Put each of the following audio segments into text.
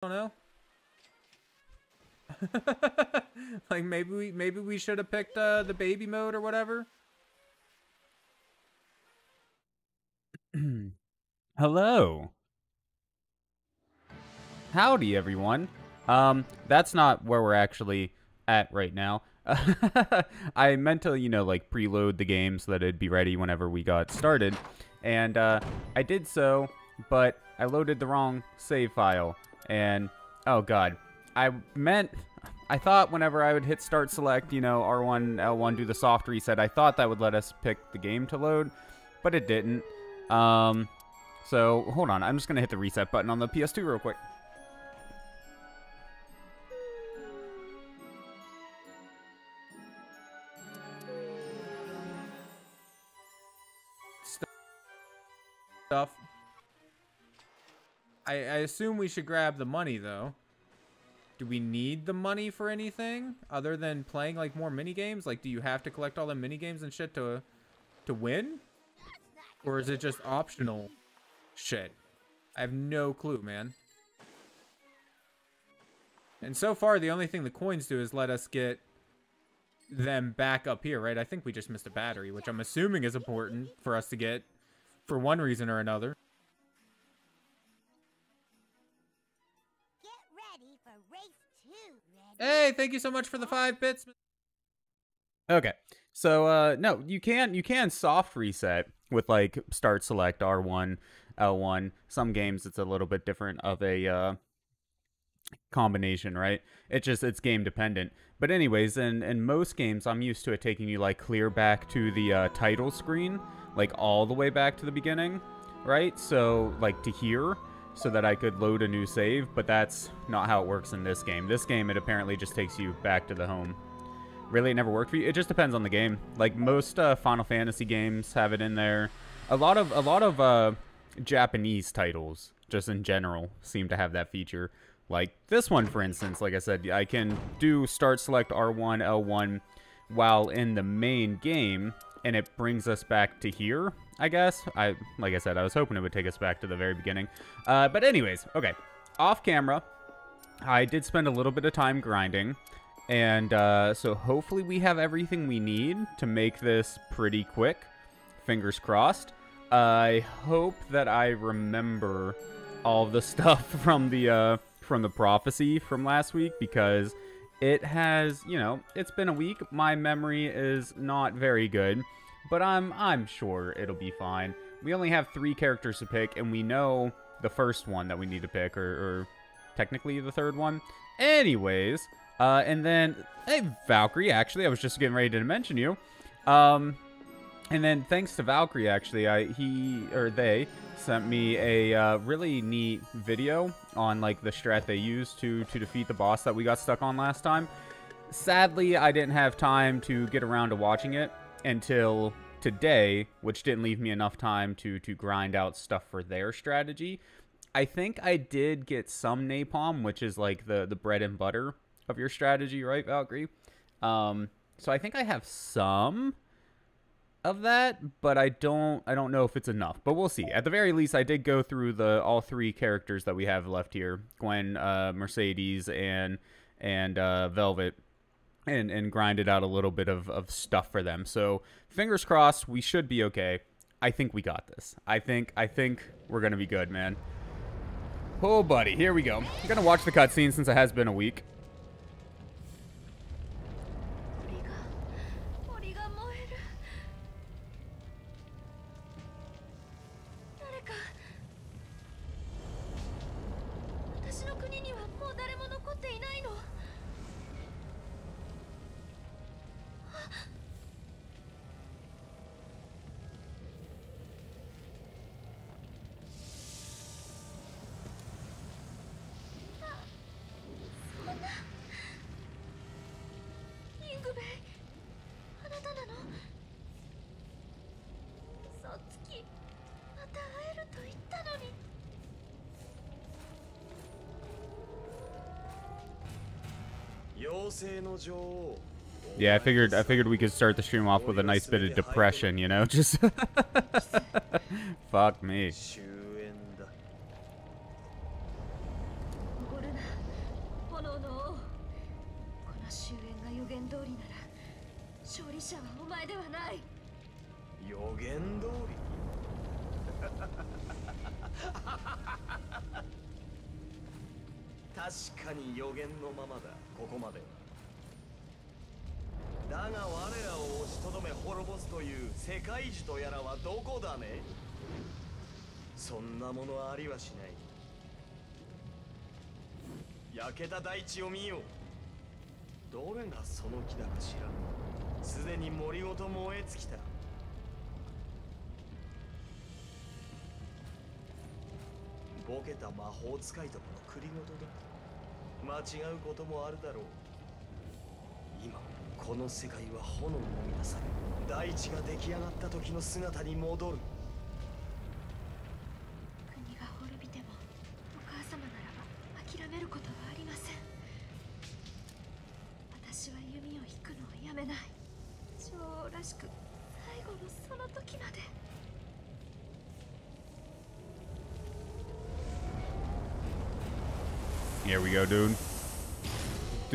don't know. like maybe we maybe we should have picked uh, the baby mode or whatever. Hello. Howdy everyone. Um that's not where we're actually at right now. I meant to, you know, like preload the game so that it'd be ready whenever we got started. And uh I did so, but I loaded the wrong save file and oh god. I meant I thought whenever I would hit start select, you know, R1, L1, do the soft reset, I thought that would let us pick the game to load, but it didn't. Um, so, hold on, I'm just going to hit the reset button on the PS2 real quick. I, I assume we should grab the money, though. Do we need the money for anything other than playing like more mini games? Like, do you have to collect all the mini games and shit to to win, or is it just optional shit? I have no clue, man. And so far, the only thing the coins do is let us get them back up here, right? I think we just missed a battery, which I'm assuming is important for us to get for one reason or another. Hey, thank you so much for the five bits. Okay, so uh, no, you can you can soft reset with like start select R1, L1. Some games it's a little bit different of a uh, combination, right? It just it's game dependent. But anyways, in in most games, I'm used to it taking you like clear back to the uh, title screen, like all the way back to the beginning, right? So like to here so that I could load a new save, but that's not how it works in this game. This game, it apparently just takes you back to the home. Really, it never worked for you? It just depends on the game. Like, most uh, Final Fantasy games have it in there. A lot of, a lot of uh, Japanese titles, just in general, seem to have that feature. Like, this one, for instance, like I said, I can do start select R1, L1 while in the main game, and it brings us back to here, I guess. I Like I said, I was hoping it would take us back to the very beginning. Uh, but anyways, okay. Off camera, I did spend a little bit of time grinding. And uh, so hopefully we have everything we need to make this pretty quick. Fingers crossed. I hope that I remember all the stuff from the uh, from the prophecy from last week because it has, you know, it's been a week. My memory is not very good, but I'm I'm sure it'll be fine. We only have three characters to pick, and we know the first one that we need to pick, or, or technically the third one. Anyways, uh, and then, hey, Valkyrie, actually, I was just getting ready to mention you. Um, and then thanks to Valkyrie, actually, I he or they sent me a uh, really neat video on like the strat they used to to defeat the boss that we got stuck on last time. Sadly, I didn't have time to get around to watching it until today, which didn't leave me enough time to to grind out stuff for their strategy. I think I did get some napalm, which is like the the bread and butter of your strategy, right, Valkyrie? Um, so I think I have some of that, but I don't I don't know if it's enough. But we'll see. At the very least, I did go through the all three characters that we have left here: Gwen, uh, Mercedes, and and uh, Velvet, and and grinded out a little bit of of stuff for them. So fingers crossed, we should be okay. I think we got this. I think I think we're gonna be good, man. Oh, buddy, here we go. I'm gonna watch the cutscene since it has been a week. Yeah, I figured I figured we could start the stream off with a nice bit of depression, you know, just fuck me. けた大地を見よどれがその木だかしらすでに森ごと燃え尽きた。ボケた魔法使いとこの栗ごとだ間違うこともあるだろう。今この世界は炎に満たされ大地が出来上がった時の姿に戻る。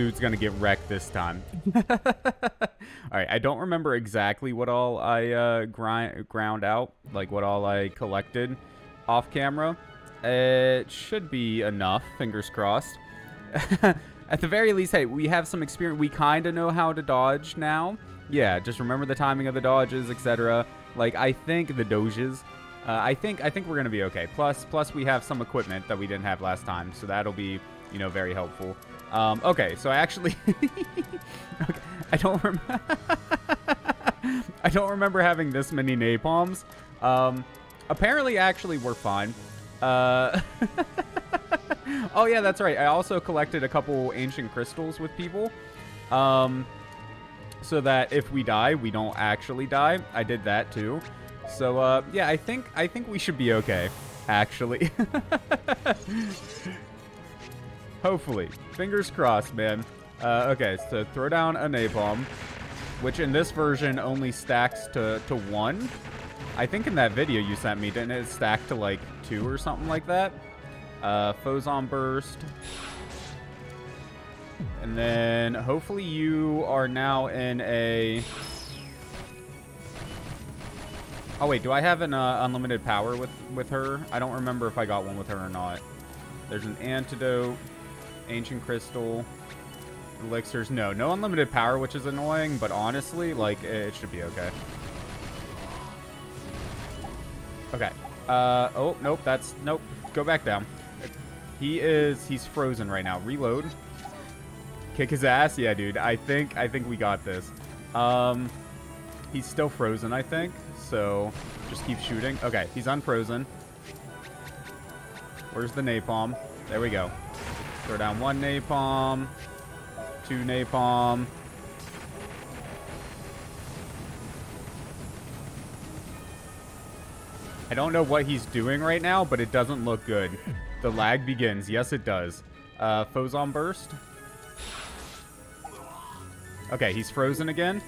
Dude's gonna get wrecked this time. Alright, I don't remember exactly what all I uh, grind, ground out, like what all I collected off camera. It should be enough, fingers crossed. At the very least, hey, we have some experience. We kind of know how to dodge now. Yeah, just remember the timing of the dodges, etc. Like, I think the doges uh, I think I think we're gonna be okay. Plus, plus we have some equipment that we didn't have last time, so that'll be you know very helpful. Um, okay, so I actually, okay, I don't remember. I don't remember having this many napalms. Um, apparently, actually, we're fine. Uh, oh yeah, that's right. I also collected a couple ancient crystals with people. Um, so that if we die, we don't actually die. I did that too. So, uh, yeah, I think I think we should be okay, actually. Hopefully. Fingers crossed, man. Uh, okay, so throw down a napalm, which in this version only stacks to, to one. I think in that video you sent me, didn't it stack to like two or something like that? Uh, Phozon Burst. And then hopefully you are now in a... Oh wait, do I have an uh, unlimited power with with her? I don't remember if I got one with her or not. There's an antidote, ancient crystal, elixirs. No, no unlimited power, which is annoying. But honestly, like it should be okay. Okay. Uh oh nope. That's nope. Go back down. He is he's frozen right now. Reload. Kick his ass. Yeah, dude. I think I think we got this. Um, he's still frozen. I think so just keep shooting. Okay, he's unfrozen. Where's the napalm? There we go. Throw down one napalm, two napalm. I don't know what he's doing right now, but it doesn't look good. The lag begins. Yes, it does. Uh, Phozon Burst. Okay, he's frozen again.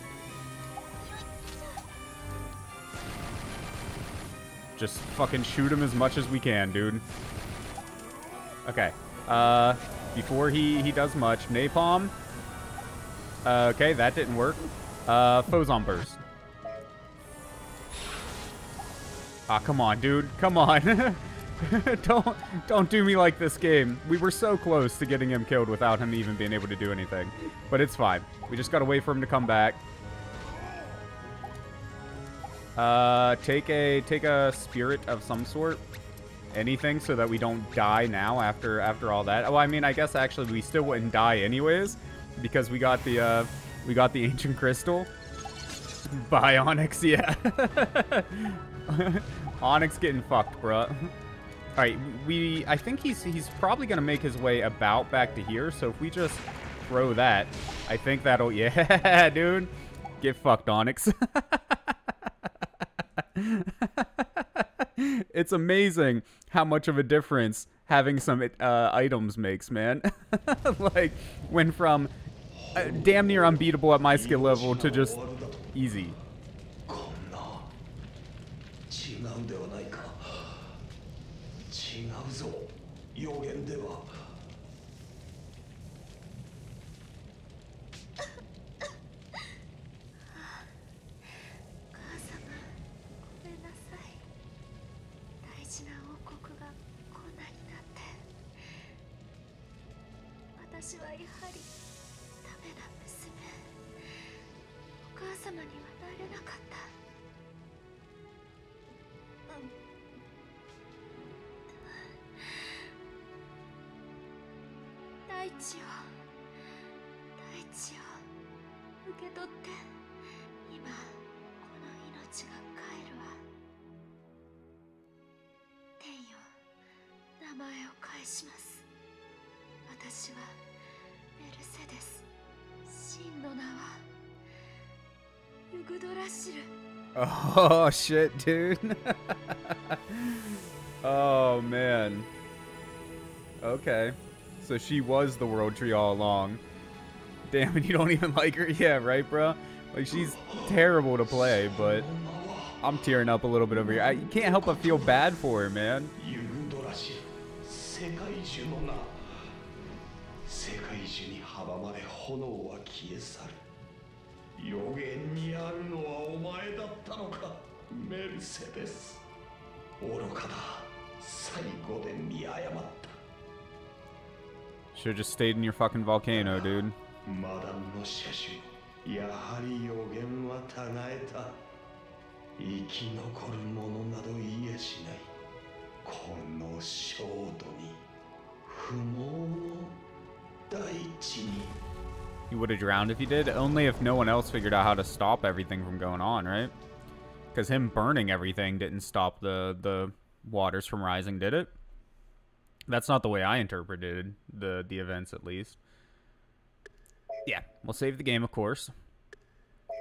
Just fucking shoot him as much as we can, dude. Okay. Uh, before he, he does much, Napalm. Uh, okay, that didn't work. Uh, Phozon Burst. Ah, come on, dude. Come on. don't don't do me like this game. We were so close to getting him killed without him even being able to do anything. But it's fine. We just gotta wait for him to come back. Uh, take a take a spirit of some sort, anything, so that we don't die now after after all that. Oh, I mean, I guess actually we still wouldn't die anyways, because we got the uh, we got the ancient crystal. Bionics, yeah. Onyx getting fucked, bruh. All right, we I think he's he's probably gonna make his way about back to here. So if we just throw that, I think that'll yeah, dude. Get fucked, Onyx. it's amazing how much of a difference having some uh, items makes, man. like, went from uh, damn near unbeatable at my skill level to just easy. 私はやはりダメな娘。お母様にはなれなかった。うん。大地を大地を受け取って今この命が帰るわ。天よ名前を返します。私は Oh shit, dude. oh man. Okay. So she was the world tree all along. Damn, and you don't even like her? Yeah, right, bro? Like she's terrible to play, but I'm tearing up a little bit over here. I you can't help but feel bad for her, man. メルセデス愚かだ最後で見誤った Should have just stayed in your fucking volcano, dude. マダムの車種やはり予言はたがえた生き残る者など言えしないこの焦土に不毛の大地に You would have drowned if you did, only if no one else figured out how to stop everything from going on, right? Because him burning everything didn't stop the the waters from rising, did it? That's not the way I interpreted the the events, at least. Yeah, we'll save the game, of course.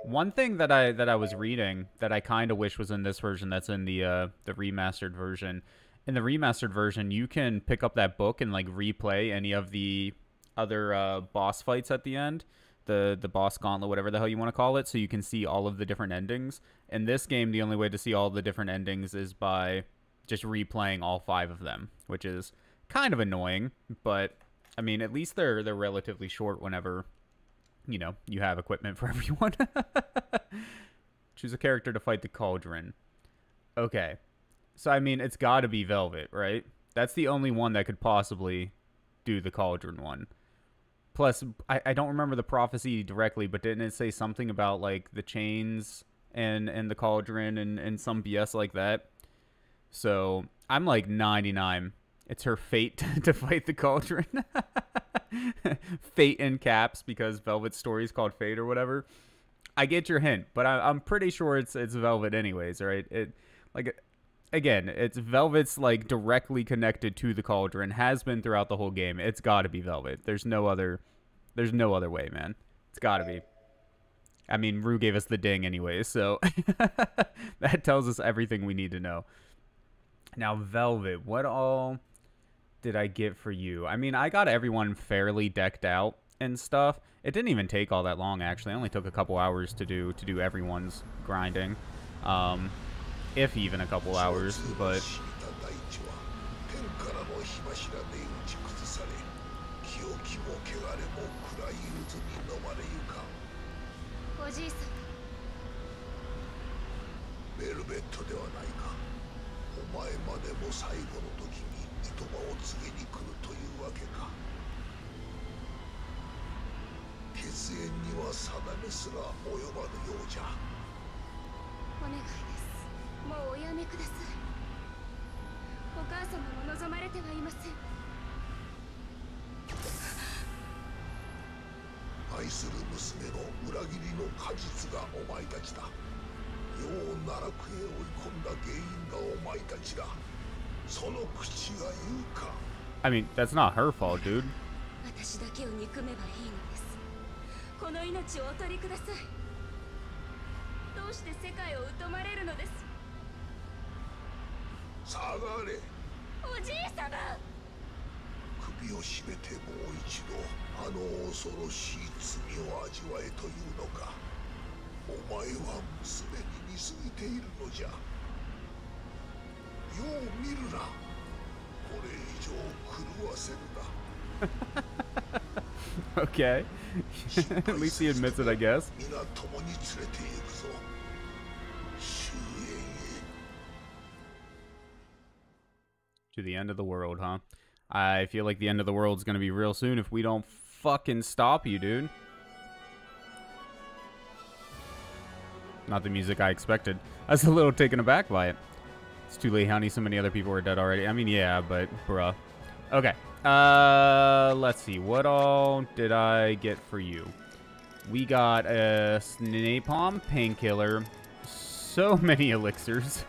One thing that I that I was reading that I kind of wish was in this version, that's in the uh, the remastered version. In the remastered version, you can pick up that book and like replay any of the other uh, boss fights at the end, the the boss gauntlet, whatever the hell you want to call it, so you can see all of the different endings. In this game, the only way to see all the different endings is by just replaying all five of them, which is kind of annoying. But I mean, at least they're they're relatively short whenever you know you have equipment for everyone. Choose a character to fight the cauldron. Okay, so I mean, it's got to be Velvet, right? That's the only one that could possibly do the cauldron one. Plus, I, I don't remember the prophecy directly, but didn't it say something about like the chains and and the cauldron and and some BS like that? So I'm like 99. It's her fate to fight the cauldron. fate in caps because Velvet's story is called Fate or whatever. I get your hint, but I, I'm pretty sure it's it's Velvet anyways, right? It like again, it's Velvet's like directly connected to the cauldron, has been throughout the whole game. It's got to be Velvet. There's no other, there's no other way, man. It's got to be. I mean, Rue gave us the ding anyway, so that tells us everything we need to know. Now, Velvet, what all did I get for you? I mean, I got everyone fairly decked out and stuff. It didn't even take all that long, actually. It only took a couple hours to do to do everyone's grinding. Um, if even a couple hours, but. ベルベットではないかお前までも最後の時に言葉を告げに来るというわけか血縁には定めすら及ばぬようじゃお願いもうおやめください。お母様も望まれてはいません。愛する娘の裏切りの果実がお前たちだ。世を奈落へ追い込んだ原因がお前たちだ。その口が言うか。I mean, that's not her fault, dude. 私だけを憎めばいいのです。この命をお取りください。どうして世界を疎まれるのです？下がれ。おじい様。首を絞めてもう一度あの恐ろしい罪を味わえというのか。お前は娘に似すぎているのじゃ。よう見るな。これ以上狂わせるな。Okay. At least he admits it, I guess. 皆共に連れて行く To the end of the world, huh? I feel like the end of the world is going to be real soon if we don't fucking stop you, dude. Not the music I expected. I was a little taken aback by it. It's too late, honey. So many other people are dead already. I mean, yeah, but bruh. Okay. Uh, let's see. What all did I get for you? We got a napalm painkiller, so many elixirs,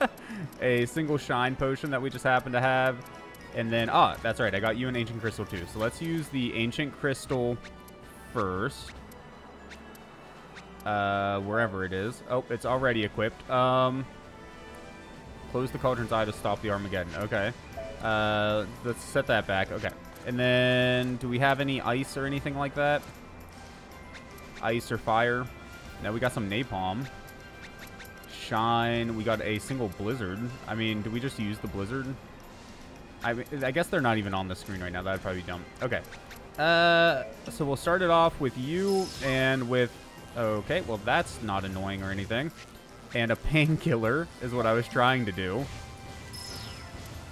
a single shine potion that we just happen to have, and then ah, that's right. I got you an ancient crystal too. So let's use the ancient crystal first. Uh, wherever it is. Oh, it's already equipped. Um, close the cauldron's eye to stop the Armageddon. Okay. Uh, let's set that back. Okay. And then, do we have any ice or anything like that? Ice or fire? No, we got some napalm. Shine. We got a single blizzard. I mean, do we just use the blizzard? I, I guess they're not even on the screen right now. That'd probably be dumb. Okay. Uh, so we'll start it off with you and with Okay, well that's not annoying or anything. And a painkiller is what I was trying to do.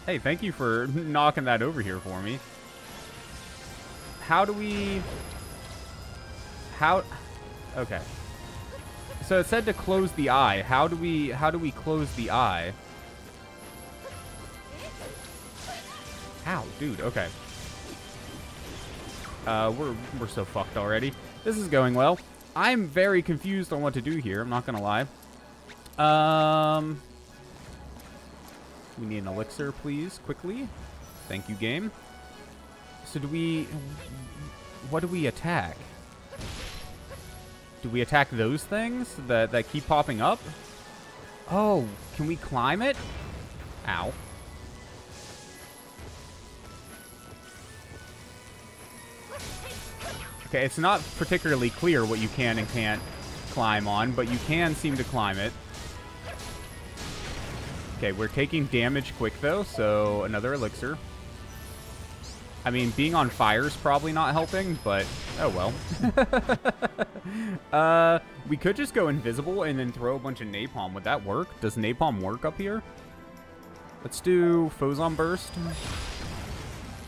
Hey, thank you for knocking that over here for me. How do we... How... Okay. So it said to close the eye. How do we... How do we close the eye? Ow, dude, okay. Uh, we're, we're so fucked already. This is going well. I'm very confused on what to do here. I'm not to lie. Um, we need an elixir, please, quickly. Thank you, game. So do we... What do we attack? Do we attack those things that, that keep popping up? Oh, can we climb it? Ow. Okay, it's not particularly clear what you can and can't climb on, but you can seem to climb it. Okay, we're taking damage quick, though, so another elixir. I mean, being on fire is probably not helping, but oh well. uh, we could just go invisible and then throw a bunch of napalm. Would that work? Does napalm work up here? Let's do Phozon Burst.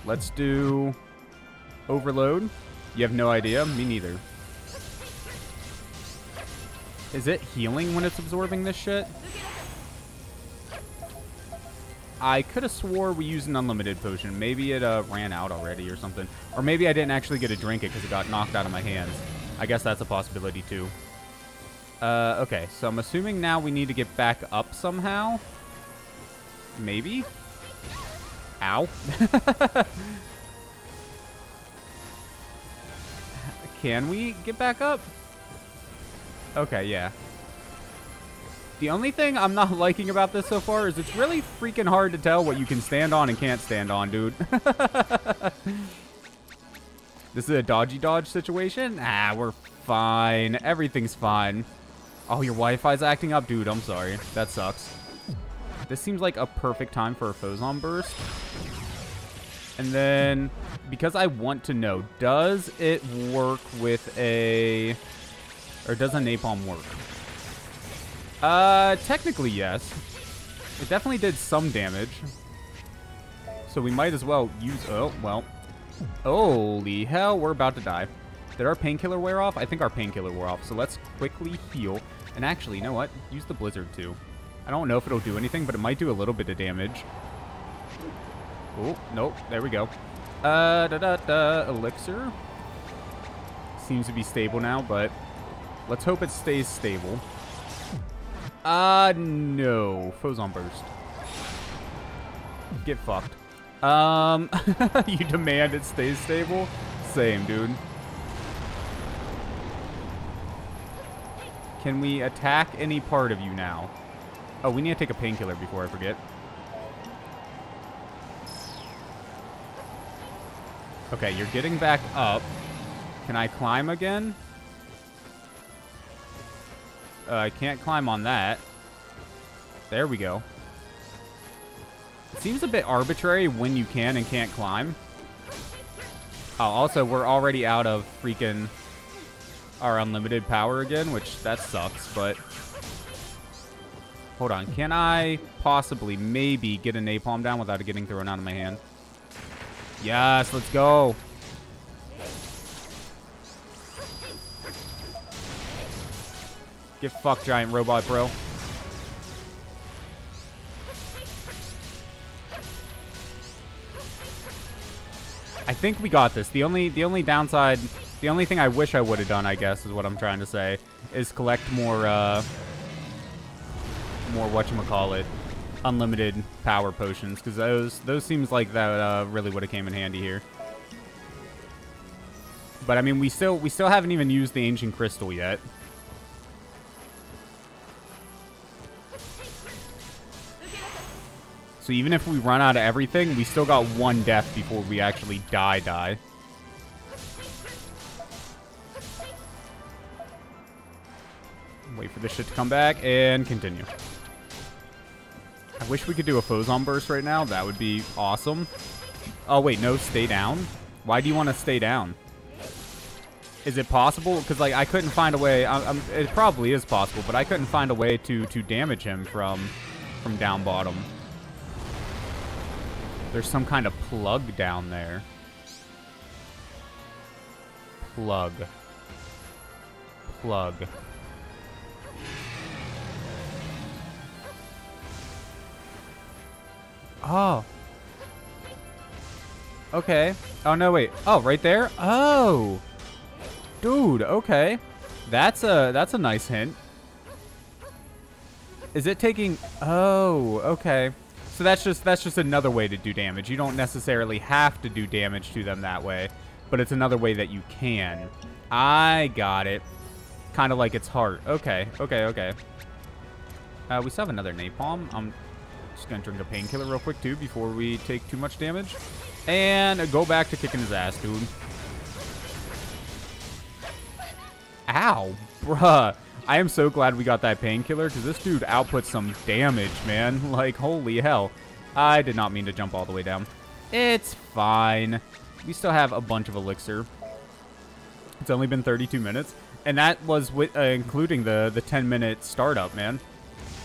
Let's do Overload. You have no idea? Me neither. Is it healing when it's absorbing this shit? I could have swore we used an unlimited potion. Maybe it uh, ran out already or something. Or maybe I didn't actually get to drink it because it got knocked out of my hands. I guess that's a possibility too. Uh, okay, so I'm assuming now we need to get back up somehow. Maybe? Ow. Can we get back up? Okay, yeah. The only thing I'm not liking about this so far is it's really freaking hard to tell what you can stand on and can't stand on, dude. this is a dodgy dodge situation? Ah, we're fine. Everything's fine. Oh, your Wi-Fi's acting up? Dude, I'm sorry. That sucks. This seems like a perfect time for a Phozon Burst. And then, because I want to know, does it work with a... Or does a napalm work? Uh, technically, yes. It definitely did some damage. So we might as well use... Oh, well. Holy hell, we're about to die. Did our painkiller wear off? I think our painkiller wore off. So let's quickly heal. And actually, you know what? Use the blizzard, too. I don't know if it'll do anything, but it might do a little bit of damage. Oh, nope. There we go. Uh, da da da. Elixir. Seems to be stable now, but let's hope it stays stable. Uh, no. Phozon Burst. Get fucked. Um, you demand it stays stable? Same, dude. Can we attack any part of you now? Oh, we need to take a painkiller before I forget. Okay, you're getting back up. Can I climb again? Uh, I can't climb on that. There we go. It seems a bit arbitrary when you can and can't climb. Oh, also, we're already out of freaking our unlimited power again, which that sucks, but... Hold on. Can I possibly, maybe, get a napalm down without it getting thrown out of my hand? Yes, let's go. Get fucked, giant robot bro. I think we got this. The only the only downside, the only thing I wish I would have done, I guess, is what I'm trying to say, is collect more, uh, more whatchamacallit, unlimited power potions, because those, those seems like that uh, really would have came in handy here. But I mean, we still, we still haven't even used the ancient crystal yet. So even if we run out of everything, we still got one death before we actually die die. Wait for this shit to come back and continue. I wish we could do a Phozon burst right now. That would be awesome. Oh, wait, no, stay down? Why do you want to stay down? Is it possible? Because, like, I couldn't find a way. I, it probably is possible, but I couldn't find a way to, to damage him from, from down bottom. There's some kind of plug down there. Plug. Plug. Oh. Okay. Oh, no, wait. Oh, right there? Oh. Dude, okay. That's a, that's a nice hint. Is it taking... Oh, okay. So that's just that's just another way to do damage. You don't necessarily have to do damage to them that way, but it's another way that you can. I got it. Kind of like its heart. Okay, okay, okay. Uh, we still have another napalm. I'm just going to drink a painkiller real quick, too, before we take too much damage. And go back to kicking his ass, dude. Ow. Bruh. I am so glad we got that painkiller, because this dude outputs some damage, man. Like, holy hell. I did not mean to jump all the way down. It's fine. We still have a bunch of elixir. It's only been 32 minutes. And that was with, uh, including the, the 10-minute startup, man.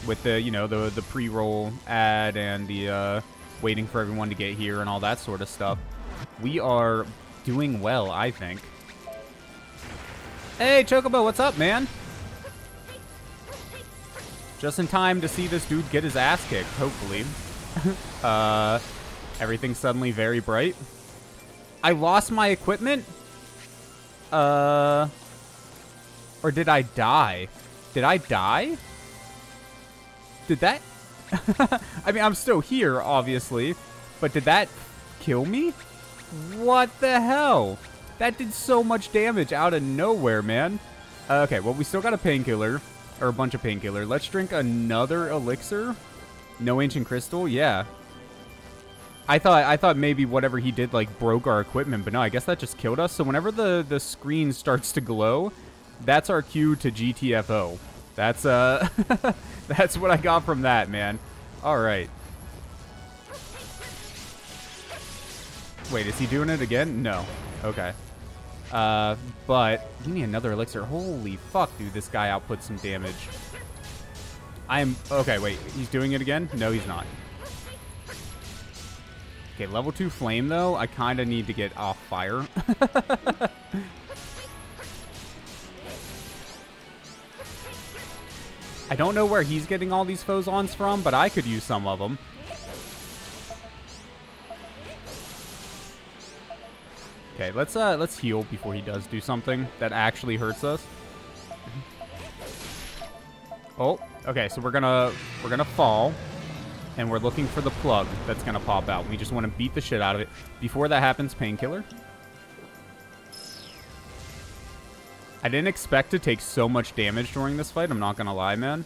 With the, you know, the, the pre-roll ad and the uh, waiting for everyone to get here and all that sort of stuff. We are doing well, I think. Hey, Chocobo, what's up, man? Just in time to see this dude get his ass kicked, hopefully. uh, everything's suddenly very bright. I lost my equipment? Uh... Or did I die? Did I die? Did that... I mean, I'm still here, obviously. But did that kill me? What the hell? That did so much damage out of nowhere, man. Uh, okay, well, we still got a painkiller. Or a bunch of painkiller. Let's drink another elixir. No ancient crystal? Yeah. I thought I thought maybe whatever he did like broke our equipment, but no, I guess that just killed us. So whenever the the screen starts to glow, that's our cue to GTFO. That's uh that's what I got from that, man. All right. Wait, is he doing it again? No. Okay. Uh, but give me another elixir. Holy fuck, dude, this guy outputs some damage. I'm... Okay, wait. He's doing it again? No, he's not. Okay, level 2 flame, though. I kind of need to get off fire. I don't know where he's getting all these Phozons from, but I could use some of them. Okay, let's uh let's heal before he does do something that actually hurts us. Oh, okay, so we're gonna we're gonna fall. And we're looking for the plug that's gonna pop out. We just want to beat the shit out of it. Before that happens, painkiller. I didn't expect to take so much damage during this fight, I'm not gonna lie, man.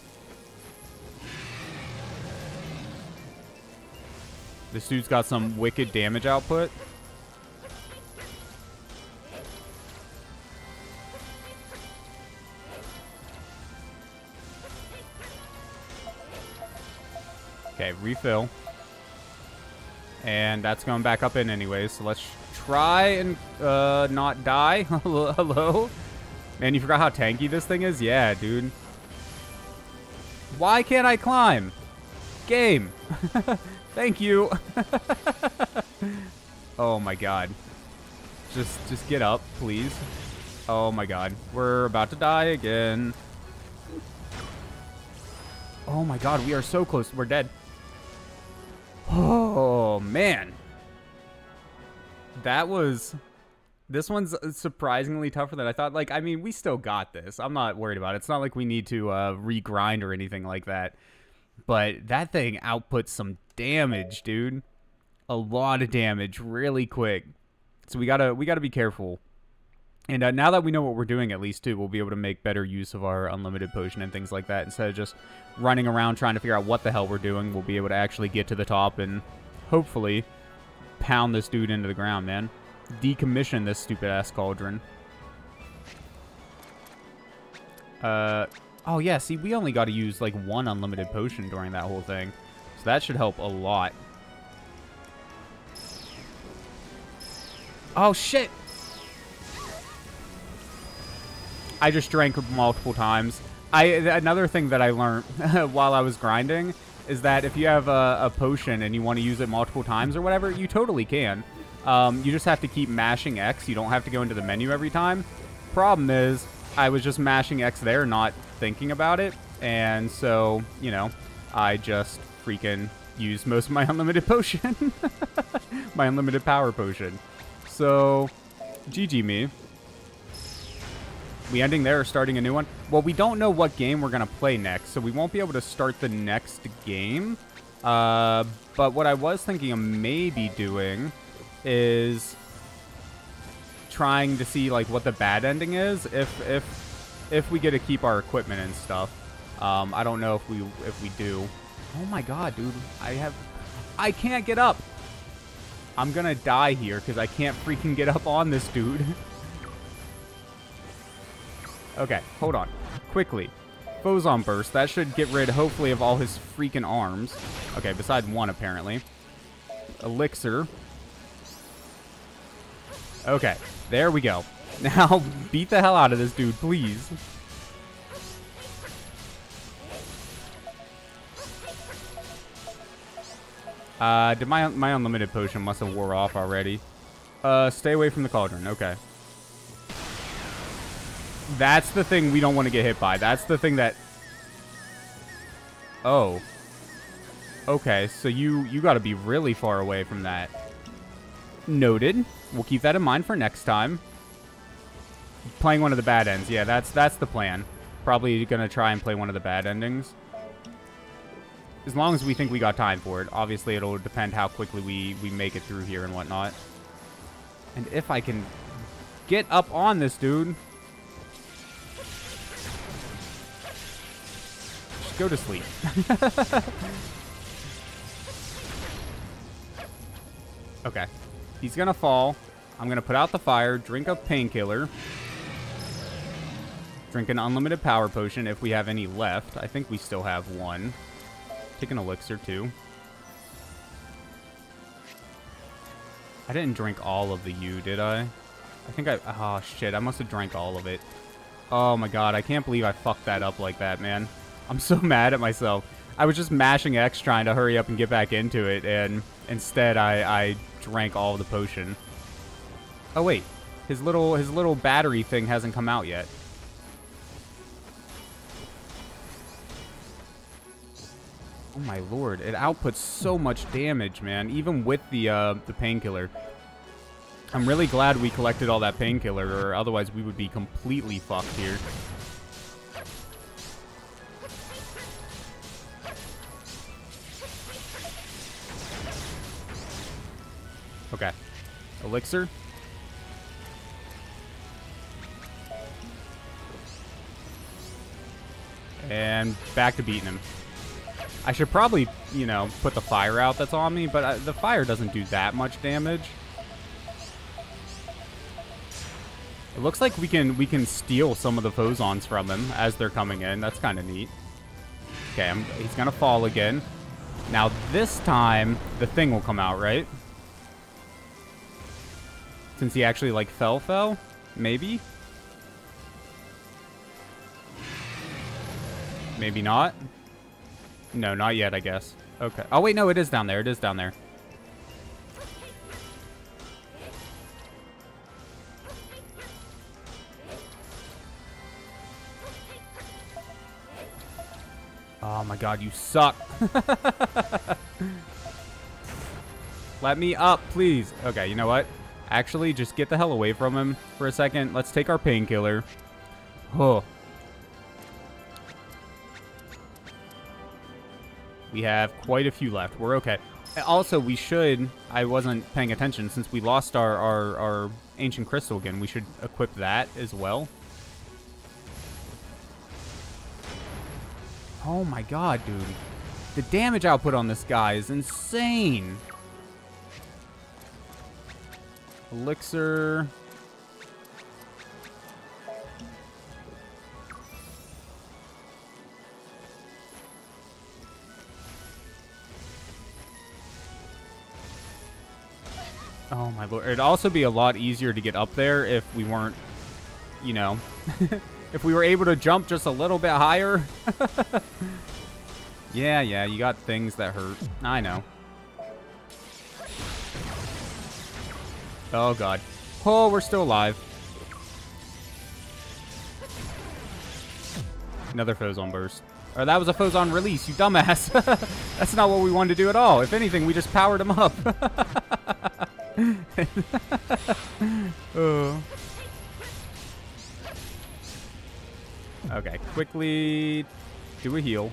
This dude's got some wicked damage output. Okay, refill. And that's going back up in anyways, so let's try and uh, not die. Hello? Man, you forgot how tanky this thing is? Yeah, dude. Why can't I climb? Game. Thank you. oh my god. Just just get up, please. Oh my god. We're about to die again. Oh my god, we are so close. We're dead. Oh, man. That was... This one's surprisingly tougher than I thought. Like, I mean, we still got this. I'm not worried about it. It's not like we need to uh, regrind or anything like that. But that thing outputs some damage, dude. A lot of damage really quick. So we gotta we gotta be careful. And uh, now that we know what we're doing, at least too, we'll be able to make better use of our unlimited potion and things like that. Instead of just running around trying to figure out what the hell we're doing, we'll be able to actually get to the top and hopefully pound this dude into the ground, man. Decommission this stupid ass cauldron. Uh, oh yeah, see, we only got to use like one unlimited potion during that whole thing. So that should help a lot. Oh shit! I just drank multiple times. I another thing that I learned while I was grinding is that if you have a, a potion and you want to use it multiple times or whatever, you totally can. Um, you just have to keep mashing X. You don't have to go into the menu every time. Problem is, I was just mashing X there, not thinking about it, and so you know, I just freaking used most of my unlimited potion, my unlimited power potion. So, GG me. We ending there or starting a new one? Well, we don't know what game we're going to play next, so we won't be able to start the next game. Uh, but what I was thinking of maybe doing is trying to see like what the bad ending is if if if we get to keep our equipment and stuff. Um, I don't know if we if we do. Oh my god, dude. I have I can't get up. I'm gonna die here because I can't freaking get up on this dude. Okay, hold on. Quickly. Phozon Burst. That should get rid, hopefully, of all his freaking arms. Okay, beside one, apparently. Elixir. Okay, there we go. Now, beat the hell out of this dude, please. Uh, did my, my unlimited potion must have wore off already. Uh, stay away from the cauldron. Okay. That's the thing we don't want to get hit by. That's the thing that... Oh. Okay, so you, you got to be really far away from that. Noted. We'll keep that in mind for next time. Playing one of the bad ends. Yeah, that's that's the plan. Probably going to try and play one of the bad endings. As long as we think we got time for it. Obviously, it'll depend how quickly we, we make it through here and whatnot. And if I can get up on this dude... Go to sleep. okay. He's gonna fall. I'm gonna put out the fire, drink a painkiller. Drink an unlimited power potion if we have any left. I think we still have one. Take an elixir too. I didn't drink all of the U, did I? I think I... Oh, shit. I must have drank all of it. Oh, my God. I can't believe I fucked that up like that, man. I'm so mad at myself. I was just mashing X trying to hurry up and get back into it, and instead I, I drank all the potion. Oh wait, his little his little battery thing hasn't come out yet. Oh my lord, it outputs so much damage, man, even with the uh, the painkiller. I'm really glad we collected all that painkiller, or otherwise we would be completely fucked here. Okay. Elixir. And back to beating him. I should probably, you know, put the fire out that's on me, but uh, the fire doesn't do that much damage. It looks like we can we can steal some of the Phozons from him as they're coming in. That's kind of neat. Okay, I'm, he's going to fall again. Now, this time, the thing will come out, right? Since he actually, like, fell, fell? Maybe? Maybe not? No, not yet, I guess. Okay. Oh, wait, no, it is down there. It is down there. Oh my god, you suck. Let me up, please. Okay, you know what? Actually, just get the hell away from him for a second. Let's take our painkiller. Oh. We have quite a few left. We're okay. Also, we should... I wasn't paying attention. Since we lost our, our, our Ancient Crystal again, we should equip that as well. Oh my god, dude. The damage output on this guy is insane. Elixir. Oh my lord. It'd also be a lot easier to get up there if we weren't, you know, if we were able to jump just a little bit higher. yeah, yeah, you got things that hurt. I know. Oh god. Oh, we're still alive. Another Phozon burst. Or that was a Phozon release, you dumbass. That's not what we wanted to do at all. If anything, we just powered him up. oh. Okay, quickly do a heal.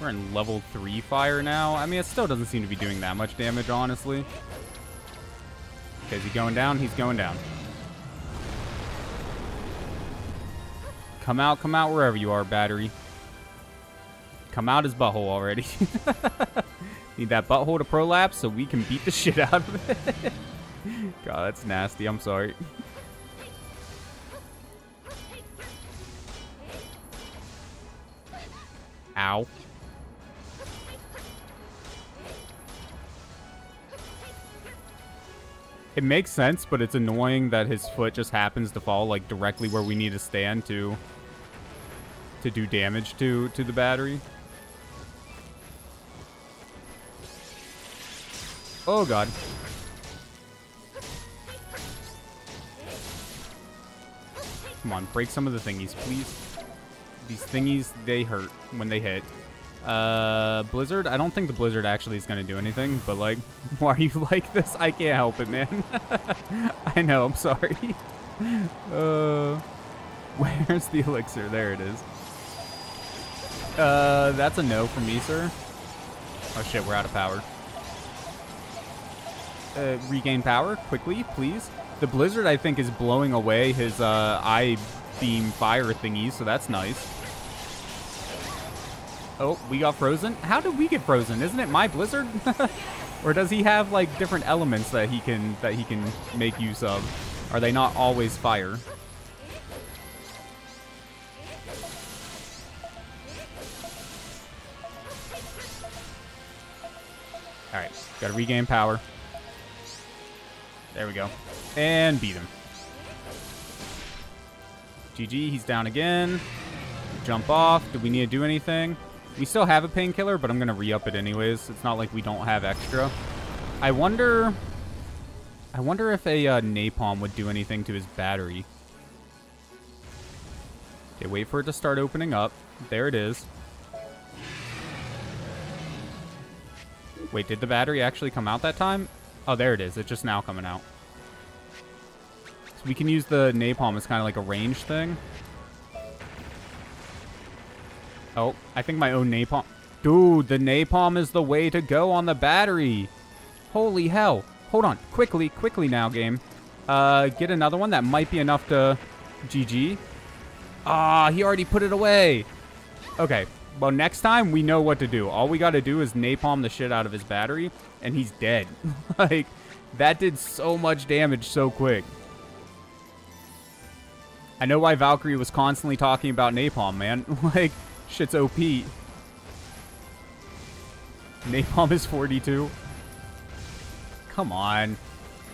We're in level 3 fire now. I mean, it still doesn't seem to be doing that much damage, honestly. Okay, is he going down? He's going down. Come out, come out wherever you are, battery. Come out his butthole already. Need that butthole to prolapse so we can beat the shit out of it. God, that's nasty. I'm sorry. Ow. It makes sense, but it's annoying that his foot just happens to fall like directly where we need to stand to to do damage to to the battery. Oh god. Come on, break some of the thingies, please. These thingies, they hurt when they hit. Uh, Blizzard? I don't think the Blizzard actually is going to do anything, but like, why are you like this? I can't help it, man. I know, I'm sorry. uh, where's the elixir? There it is. Uh, that's a no from me, sir. Oh shit, we're out of power. Uh, regain power quickly, please. The Blizzard, I think, is blowing away his uh, eye beam fire thingies, so that's nice. Oh, we got frozen? How did we get frozen? Isn't it my blizzard? or does he have like different elements that he can that he can make use of? Are they not always fire? Alright, gotta regain power. There we go. And beat him. GG, he's down again. Jump off. Do we need to do anything? We still have a painkiller, but I'm going to re-up it anyways. It's not like we don't have extra. I wonder... I wonder if a uh, napalm would do anything to his battery. Okay, wait for it to start opening up. There it is. Wait, did the battery actually come out that time? Oh, there it is. It's just now coming out. So we can use the napalm as kind of like a range thing. Oh, I think my own napalm. Dude, the napalm is the way to go on the battery. Holy hell. Hold on. Quickly, quickly now, game. Uh, get another one. That might be enough to GG. Ah, he already put it away. Okay. Well, next time, we know what to do. All we got to do is napalm the shit out of his battery, and he's dead. like, that did so much damage so quick. I know why Valkyrie was constantly talking about napalm, man. like, Shit's OP. Napalm is 42. Come on.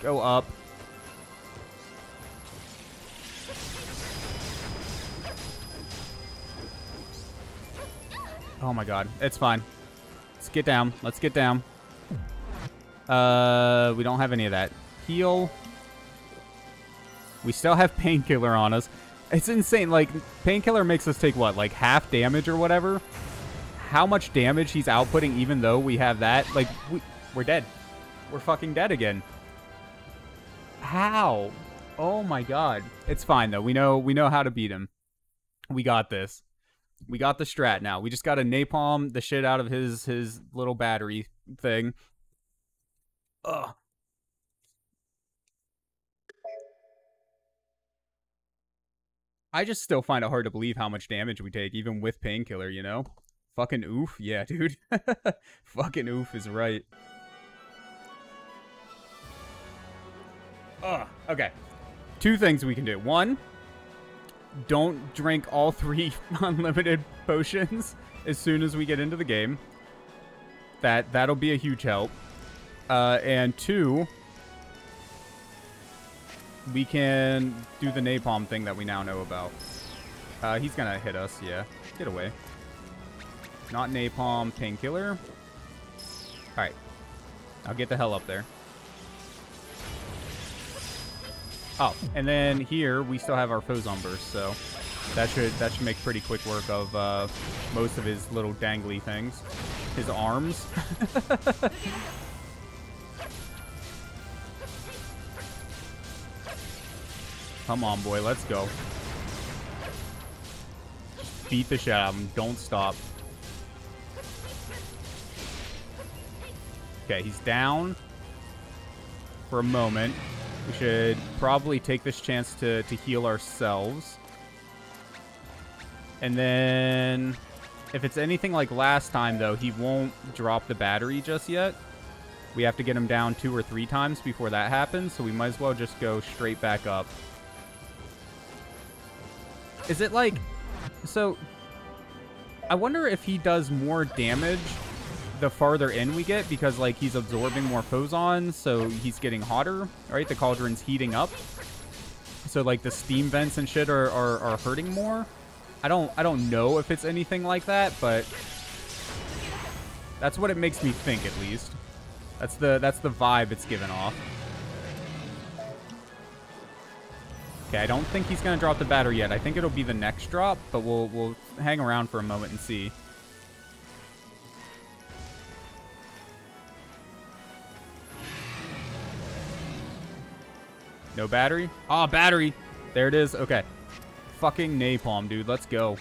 Go up. Oh my god. It's fine. Let's get down. Let's get down. Uh, we don't have any of that. Heal. We still have Painkiller on us. It's insane. Like, Painkiller makes us take, what, like half damage or whatever? How much damage he's outputting even though we have that? Like, we, we're dead. We're fucking dead again. How? Oh my god. It's fine, though. We know, we know how to beat him. We got this. We got the strat now. We just got to napalm the shit out of his his little battery thing. Ugh. I just still find it hard to believe how much damage we take, even with painkiller, you know? Fucking oof. Yeah, dude. Fucking oof is right. Ugh. Okay. Two things we can do. One, don't drink all three unlimited potions as soon as we get into the game. That that'll be a huge help. Uh, and two, we can do the napalm thing that we now know about. Uh, he's gonna hit us, yeah. Get away. Not napalm, painkiller. Alright. I'll get the hell up there. Oh, and then here we still have our Phozon burst, so that should that should make pretty quick work of uh, most of his little dangly things. His arms. Come on, boy, let's go. Beat the shit out of him. Don't stop. Okay, he's down for a moment. We should probably take this chance to, to heal ourselves. And then, if it's anything like last time, though, he won't drop the battery just yet. We have to get him down two or three times before that happens, so we might as well just go straight back up. Is it like... So, I wonder if he does more damage the farther in we get because like he's absorbing more phozons, so he's getting hotter, right? The cauldron's heating up. So like the steam vents and shit are, are, are hurting more. I don't I don't know if it's anything like that, but that's what it makes me think at least. That's the that's the vibe it's given off. Okay, I don't think he's gonna drop the battery yet. I think it'll be the next drop, but we'll we'll hang around for a moment and see. No battery? Ah, oh, battery. There it is. Okay. Fucking napalm, dude. Let's go.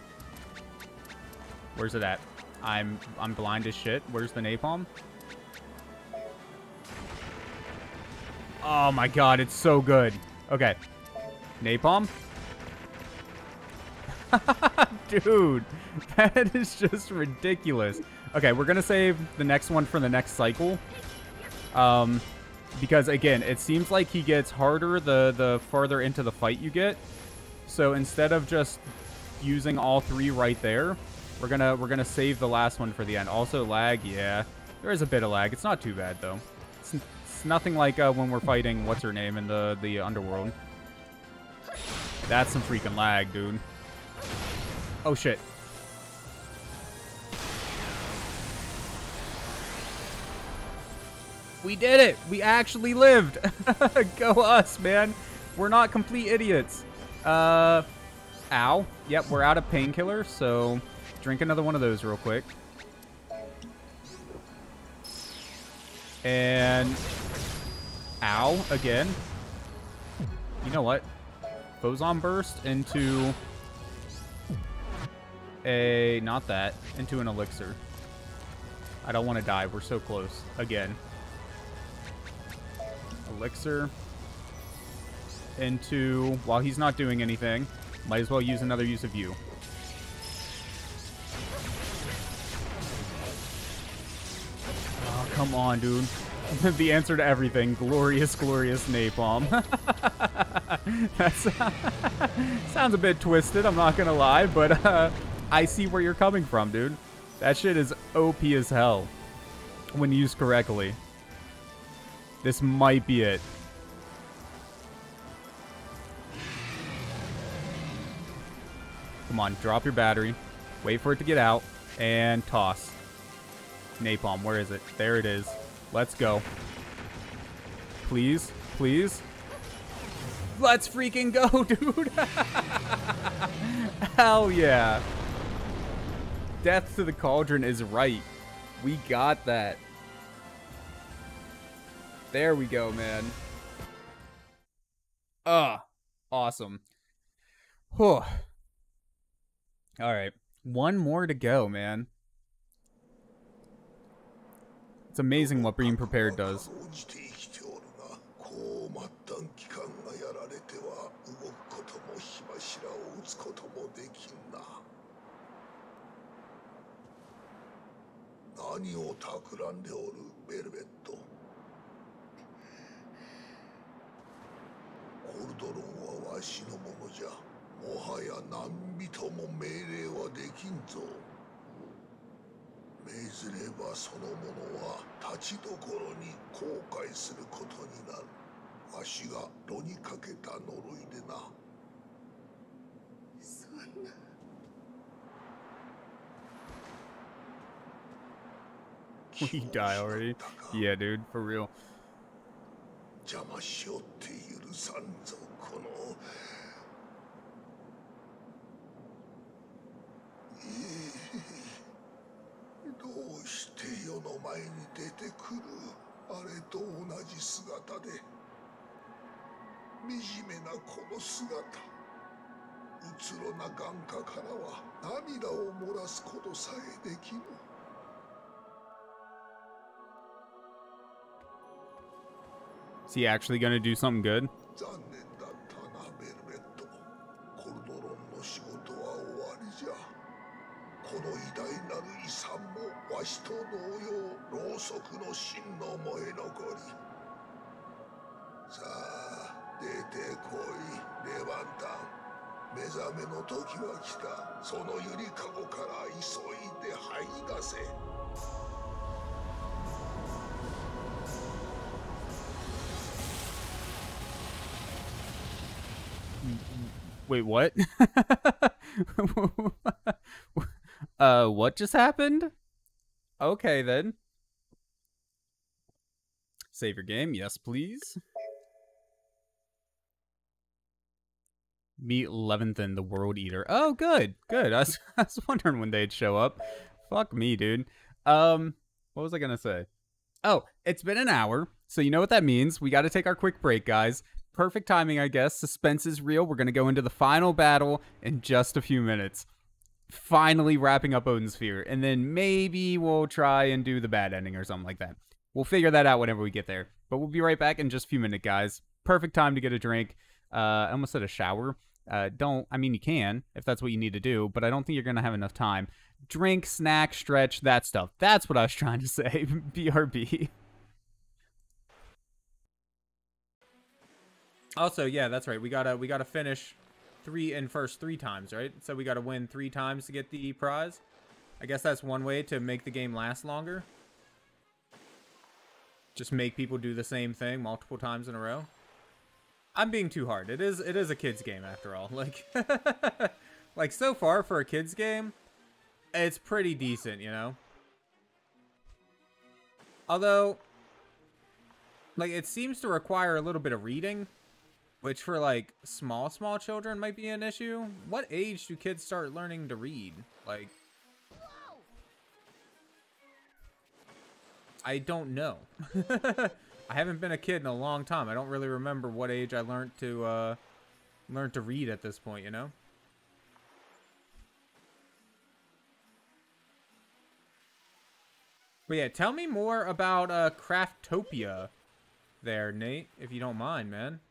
Where's it at? I'm I'm blind as shit. Where's the napalm? Oh my god, it's so good. Okay. Napalm? Dude, that is just ridiculous. Okay, we're going to save the next one for the next cycle. Um, because again, it seems like he gets harder the the farther into the fight you get. So instead of just using all three right there, we're gonna we're gonna save the last one for the end. Also lag, yeah, there is a bit of lag. It's not too bad though. It's, it's nothing like uh, when we're fighting what's her name in the the underworld. That's some freaking lag, dude. Oh shit. We did it! We actually lived! Go us, man! We're not complete idiots. Uh, ow. Yep, we're out of painkiller, so drink another one of those real quick. And... Ow, again. You know what? Phozon Burst into a... Not that. Into an Elixir. I don't want to die. We're so close. Again. Elixir into, while he's not doing anything, might as well use another use of you. Oh, come on, dude. the answer to everything. Glorious, glorious napalm. That sounds a bit twisted, I'm not gonna lie, but uh, I see where you're coming from, dude. That shit is OP as hell when used correctly. This might be it. Come on, drop your battery. Wait for it to get out. And toss. Napalm, where is it? There it is. Let's go. Please, please. Let's freaking go, dude. Hell yeah. Death to the Cauldron is right. We got that. There we go, man. Ah, awesome. Whew. All right. One more to go, man. It's amazing what being prepared does. 何を企んでおるベルベットコルドロンはわしのものじゃもはや何人も命令はできんぞ。命ずればその者は立ちどころに後悔することになるわしが炉にかけた呪いでなそんな We die already? Yeah, dude, for real. 邪魔しよって許さんぞこのええどうして世の前に出てくるあれと同じ姿で惨めなこの姿うつろな眼下からは涙を漏らすことさえできぬ Is he actually gonna do something good? 残念この偉大なる遺産もわしと同様ろうそくの芯の燃え残り。さあ出てこいレバンタン。目覚めの時は来た。そのゆりかごから急いで這い出せ。Wait, what? uh, what just happened? Okay, then. Save your game, yes, please. Meet Leventhan, the World Eater. Oh, good, good. I was, I was wondering when they'd show up. Fuck me, dude. Um, what was I gonna say? Oh, it's been an hour, so you know what that means. We got to take our quick break, guys. Perfect timing, I guess. Suspense is real. We're gonna go into the final battle in just a few minutes. Finally wrapping up Odin's Sphere, and then maybe we'll try and do the bad ending or something like that. We'll figure that out whenever we get there. But we'll be right back in just a few minutes, guys. Perfect time to get a drink. Uh, I almost said a shower. Uh, don't, I mean, you can if that's what you need to do, but I don't think you're going to have enough time. Drink, snack, stretch, that stuff. That's what I was trying to say. BRB. Also, yeah, that's right. We gotta we gotta finish three in first three times, right? So we gotta win three times to get the prize. I guess that's one way to make the game last longer. Just make people do the same thing multiple times in a row. I'm being too hard. It is it is a kids game after all. Like like so far for a kids game, it's pretty decent, you know. Although like it seems to require a little bit of reading, which for like small small children might be an issue. What age do kids start learning to read? Like I don't know. I haven't been a kid in a long time. I don't really remember what age I learned to uh learn to read at this point, you know? But yeah, tell me more about uh Craftopia there, Nate, if you don't mind, man.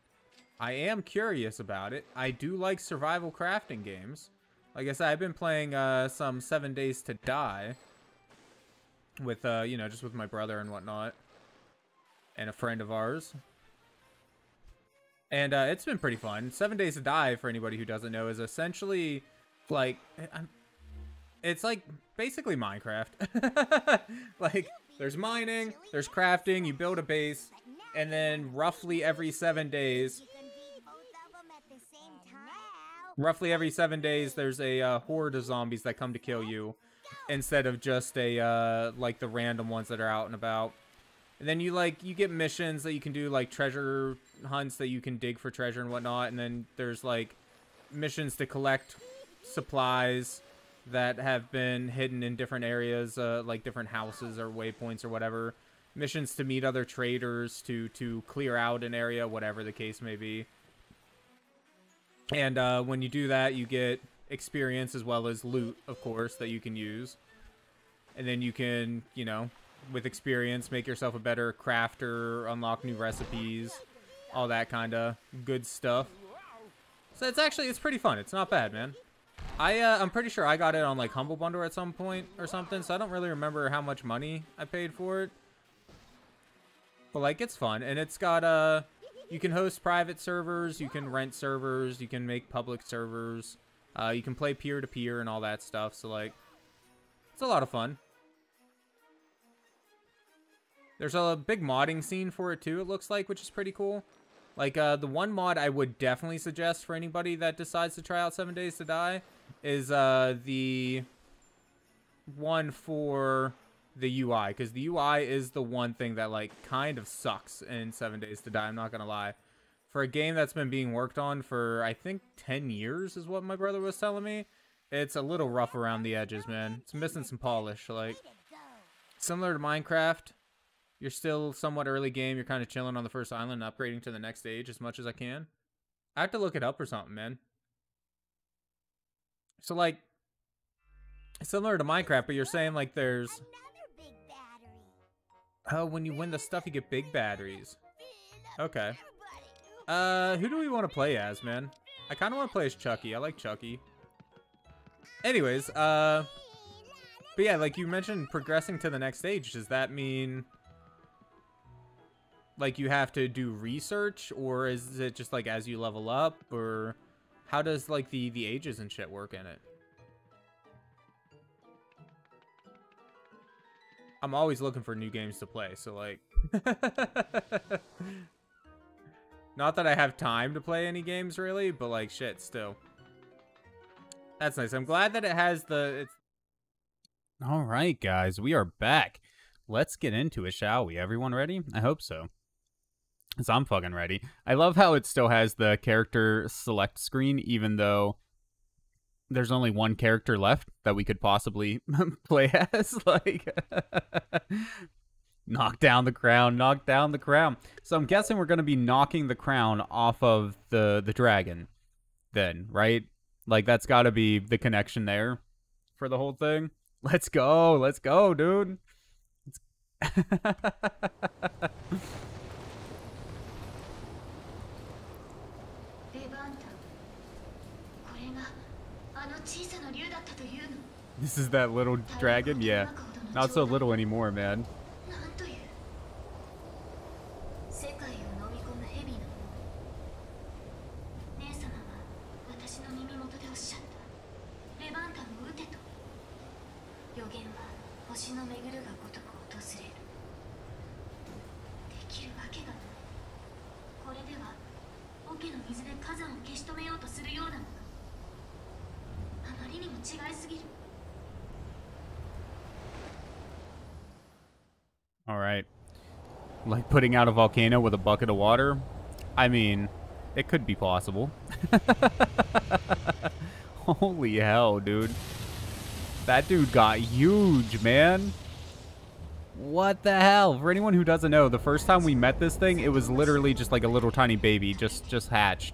I am curious about it. I do like survival crafting games. Like I said, I've been playing uh some 7 Days to Die with uh, you know, just with my brother and whatnot and a friend of ours. And uh, it's been pretty fun. Seven Days to Die, for anybody who doesn't know, is essentially like I'm, it's like basically Minecraft. like there's mining, there's crafting, you build a base, and then roughly every seven days, roughly every seven days, there's a uh, horde of zombies that come to kill you, instead of just a uh, like the random ones that are out and about. And then you like you get missions that you can do like treasure hunts that you can dig for treasure and whatnot. And then there's like missions to collect supplies that have been hidden in different areas, uh, like different houses or waypoints or whatever. Missions to meet other traders to to clear out an area, whatever the case may be. And uh, when you do that, you get experience as well as loot, of course, that you can use. And then you can, you know, with experience, make yourself a better crafter, unlock new recipes, all that kind of good stuff. So it's actually, it's pretty fun. It's not bad, man. I, uh, I'm pretty sure I got it on, like, Humble Bundle at some point or something, so I don't really remember how much money I paid for it. But, like, it's fun, and it's got, uh, you can host private servers, you can rent servers, you can make public servers, uh, you can play peer-to-peer -peer and all that stuff, so, like, it's a lot of fun. There's a big modding scene for it, too, it looks like, which is pretty cool. Like, uh, the one mod I would definitely suggest for anybody that decides to try out Seven Days to Die is uh, the one for the UI. Because the UI is the one thing that, like, kind of sucks in Seven Days to Die. I'm not to lie. For a game that's been being worked on for, I think, 10 years is what my brother was telling me. It's a little rough around the edges, man. It's missing some polish. Like, similar to Minecraft, you're still somewhat early game. You're kind of chilling on the first island and upgrading to the next stage as much as I can. I have to look it up or something, man. So, like, similar to Minecraft, but you're saying, like, there's... Oh, when you win the stuff, you get big batteries. Okay. Uh, who do we want to play as, man? I kind of want to play as Chucky. I like Chucky. Anyways, uh... But yeah, like you mentioned progressing to the next stage. Does that mean like you have to do research or is it just like as you level up or how does like the the ages and shit work in it i'm always looking for new games to play so like not that i have time to play any games really but like shit still. That's nice. I'm glad that it has the it's all right guys we are back. Let's get into it shall we? Everyone ready? I hope so. So I'm fucking ready. I love how it still has the character select screen, even though there's only one character left that we could possibly play as. like, knock down the crown, knock down the crown. So I'm guessing we're going to be knocking the crown off of the the dragon, then, right? Like that's got to be the connection there for the whole thing. Let's go, let's go, dude. This is that little dragon? Yeah. Not so little anymore, man. Putting out a volcano with a bucket of water, I mean, it could be possible. Holy hell, dude. That dude got huge, man. What the hell? For anyone who doesn't know, the first time we met this thing, it was literally just like a little tiny baby, just just hatched.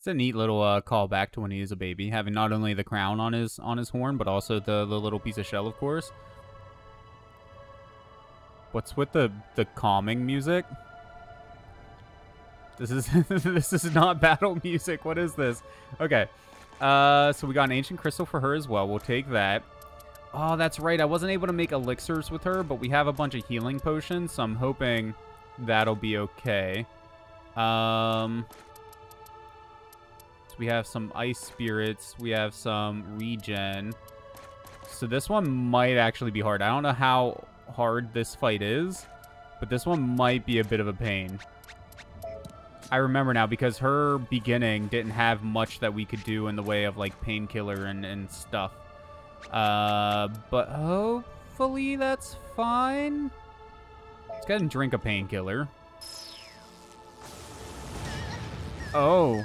It's a neat little uh, callback to when he was a baby, having not only the crown on his on his horn, but also the, the little piece of shell, of course. What's with the the calming music? This is this is not battle music. What is this? Okay. Uh, so we got an ancient crystal for her as well. We'll take that. Oh, that's right. I wasn't able to make elixirs with her, but we have a bunch of healing potions, so I'm hoping that'll be okay. Um, we have some ice spirits. We have some regen. So this one might actually be hard. I don't know how hard this fight is, but this one might be a bit of a pain. I remember now because her beginning didn't have much that we could do in the way of like painkiller and, and stuff. Uh, but hopefully that's fine. Let's go ahead and drink a painkiller. Oh,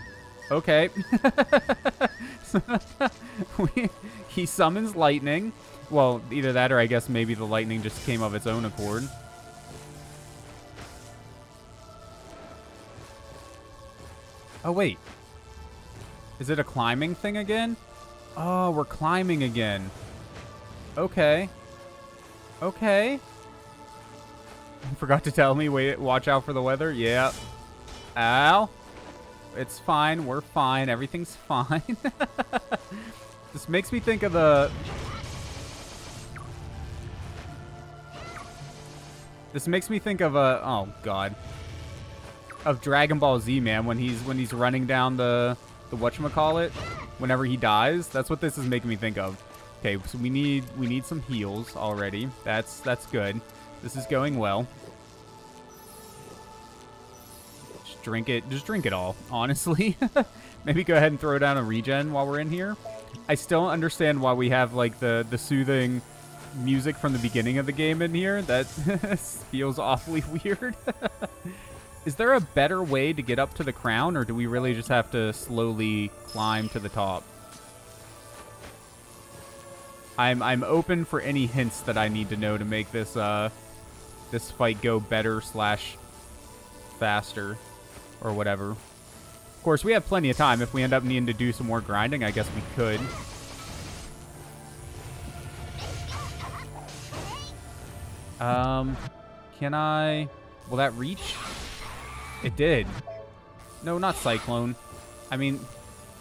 okay. he summons lightning. Well, either that or I guess maybe the lightning just came of its own accord. Oh, wait. Is it a climbing thing again? Oh, we're climbing again. Okay. Okay. Forgot to tell me, wait, watch out for the weather? Yeah. Ow. It's fine. We're fine. Everything's fine. this makes me think of the... This makes me think of a... Oh, God of Dragon Ball Z, man, when he's when he's running down the the whatchamacallit, whenever he dies. That's what this is making me think of. Okay, so we need we need some heals already. That's that's good. This is going well. Drink it. Just drink it all, honestly. Maybe go ahead and throw down a regen while we're in here. I still don't understand why we have like the the soothing music from the beginning of the game in here. That feels awfully weird. Is there a better way to get up to the crown, or do we really just have to slowly climb to the top? I'm I'm open for any hints that I need to know to make this uh this fight go better slash faster or whatever. Of course, we have plenty of time. If we end up needing to do some more grinding, I guess we could. Um, can I... Will that reach? It did. No, not Cyclone. I mean,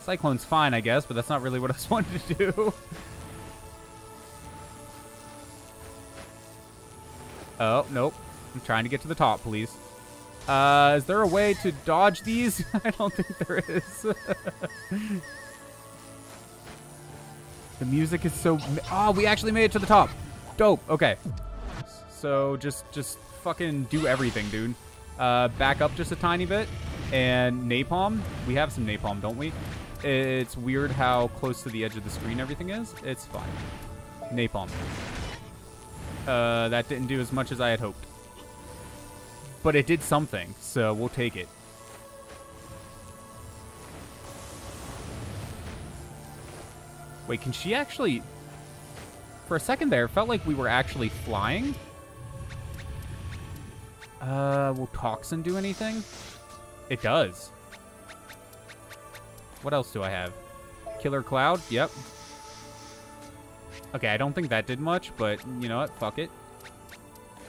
Cyclone's fine, I guess, but that's not really what I was wanting to do. oh, nope. I'm trying to get to the top, please. Uh, is there a way to dodge these? I don't think there is. the music is so... Oh, we actually made it to the top. Dope. Okay. So just, just fucking do everything, dude uh, back up just a tiny bit. And napalm, we have some napalm, don't we? It's weird how close to the edge of the screen everything is. It's fine. Napalm. Uh, that didn't do as much as I had hoped. But it did something, so we'll take it. Wait, can she actually... For a second there, it felt like we were actually flying. Uh, will Toxin do anything? It does. What else do I have? Killer Cloud? Yep. Okay, I don't think that did much, but you know what? Fuck it.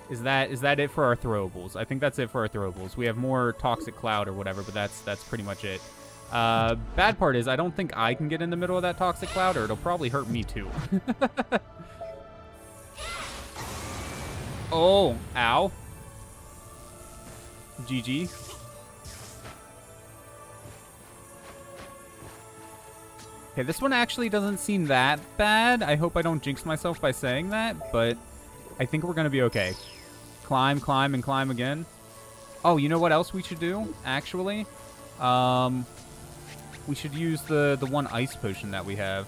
Is that is that it for our throwables? I think that's it for our throwables. We have more Toxic Cloud or whatever, but that's that's pretty much it. Uh, bad part is I don't think I can get in the middle of that Toxic Cloud, or it'll probably hurt me too. oh, ow. GG. Okay, this one actually doesn't seem that bad. I hope I don't jinx myself by saying that, but I think we're going to be okay. Climb, climb, and climb again. Oh, you know what else we should do, actually? Um, we should use the, the one ice potion that we have.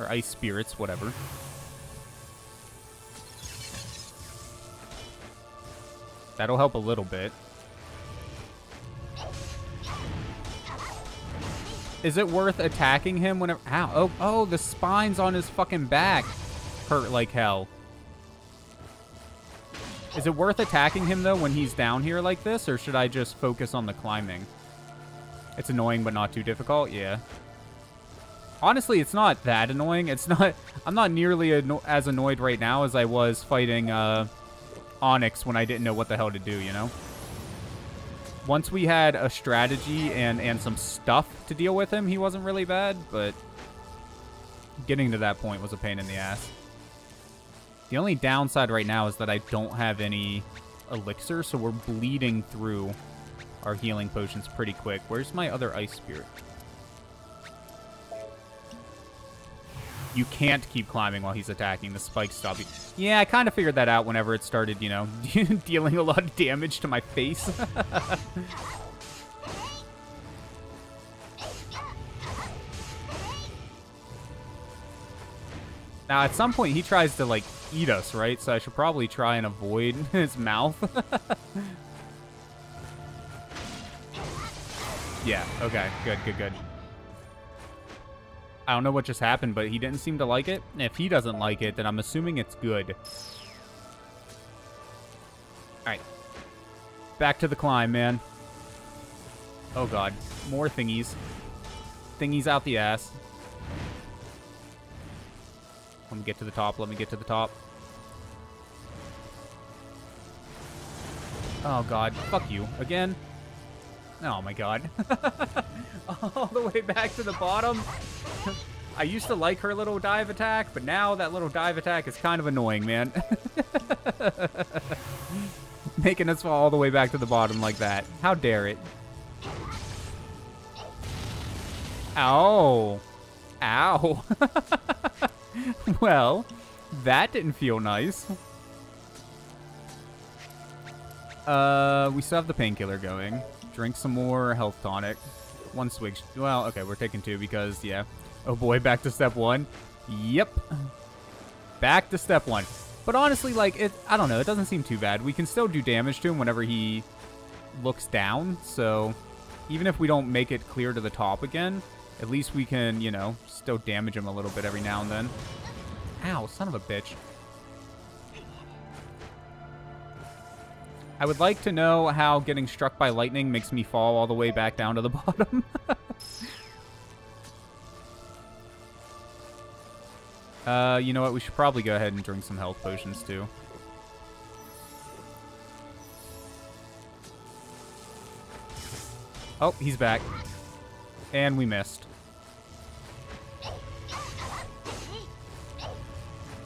Or ice spirits, whatever. That'll help a little bit. Is it worth attacking him whenever... Ow. Oh, oh, the spines on his fucking back hurt like hell. Is it worth attacking him, though, when he's down here like this? Or should I just focus on the climbing? It's annoying, but not too difficult? Yeah. Honestly, it's not that annoying. It's not... I'm not nearly anno as annoyed right now as I was fighting uh, Onyx when I didn't know what the hell to do, you know? Once we had a strategy and, and some stuff to deal with him, he wasn't really bad, but getting to that point was a pain in the ass. The only downside right now is that I don't have any elixir, so we're bleeding through our healing potions pretty quick. Where's my other ice spirit? You can't keep climbing while he's attacking. The spikes stop you. Yeah, I kind of figured that out whenever it started, you know, dealing a lot of damage to my face. now, at some point, he tries to, like, eat us, right? So I should probably try and avoid his mouth. yeah, okay. Good, good, good. I don't know what just happened, but he didn't seem to like it. If he doesn't like it, then I'm assuming it's good. Alright. Back to the climb, man. Oh god. More thingies. Thingies out the ass. Let me get to the top. Let me get to the top. Oh god. Fuck you. Again? Oh my god. All the way back to the bottom. I used to like her little dive attack, but now that little dive attack is kind of annoying, man. Making us fall all the way back to the bottom like that. How dare it? Ow. Ow. well, that didn't feel nice. Uh, we still have the painkiller going. Drink some more health tonic. One swig. Well, okay, we're taking two because, yeah. Oh boy, back to step one. Yep. Back to step one. But honestly, like, it, I don't know, it doesn't seem too bad. We can still do damage to him whenever he looks down, so even if we don't make it clear to the top again, at least we can, you know, still damage him a little bit every now and then. Ow, son of a bitch. I would like to know how getting struck by lightning makes me fall all the way back down to the bottom. uh, you know what? We should probably go ahead and drink some health potions, too. Oh, he's back. And we missed.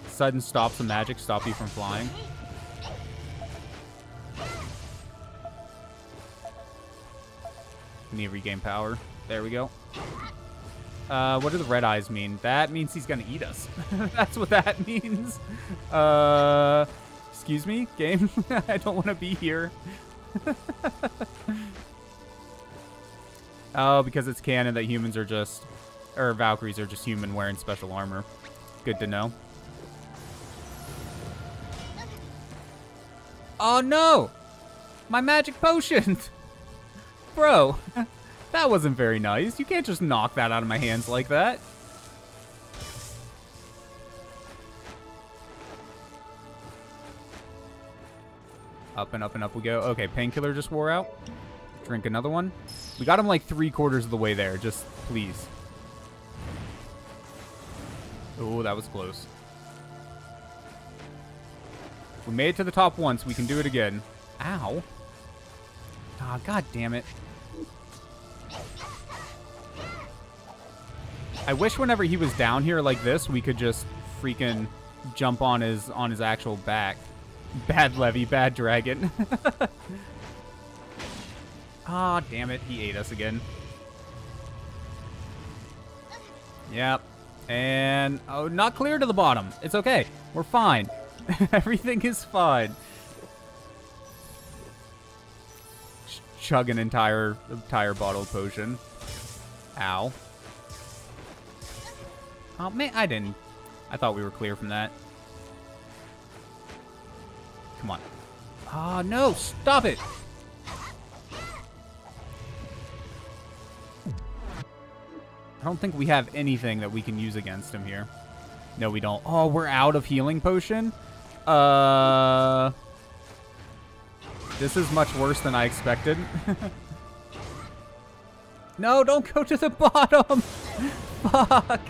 Sudden stops the magic, stop you from flying. need to regain power. There we go. Uh, what do the red eyes mean? That means he's gonna eat us. That's what that means. Uh, excuse me, game? I don't want to be here. oh, because it's canon that humans are just, or Valkyries are just human wearing special armor. Good to know. Oh no! My magic potion! Bro, that wasn't very nice. You can't just knock that out of my hands like that. Up and up and up we go. Okay, painkiller just wore out. Drink another one. We got him like three quarters of the way there. Just please. Oh, that was close. We made it to the top once. We can do it again. Ow. Ah, oh, god damn it. I wish whenever he was down here like this, we could just freaking jump on his on his actual back. Bad Levy, bad dragon. Ah, damn it. He ate us again. Yep. And, oh, not clear to the bottom. It's okay. We're fine. Everything is fine. chug an entire entire bottle of potion. Ow. Oh, man, I didn't. I thought we were clear from that. Come on. Oh, no, stop it. Don't think we have anything that we can use against him here. No, we don't. Oh, we're out of healing potion? Uh... This is much worse than I expected. no, don't go to the bottom! Fuck.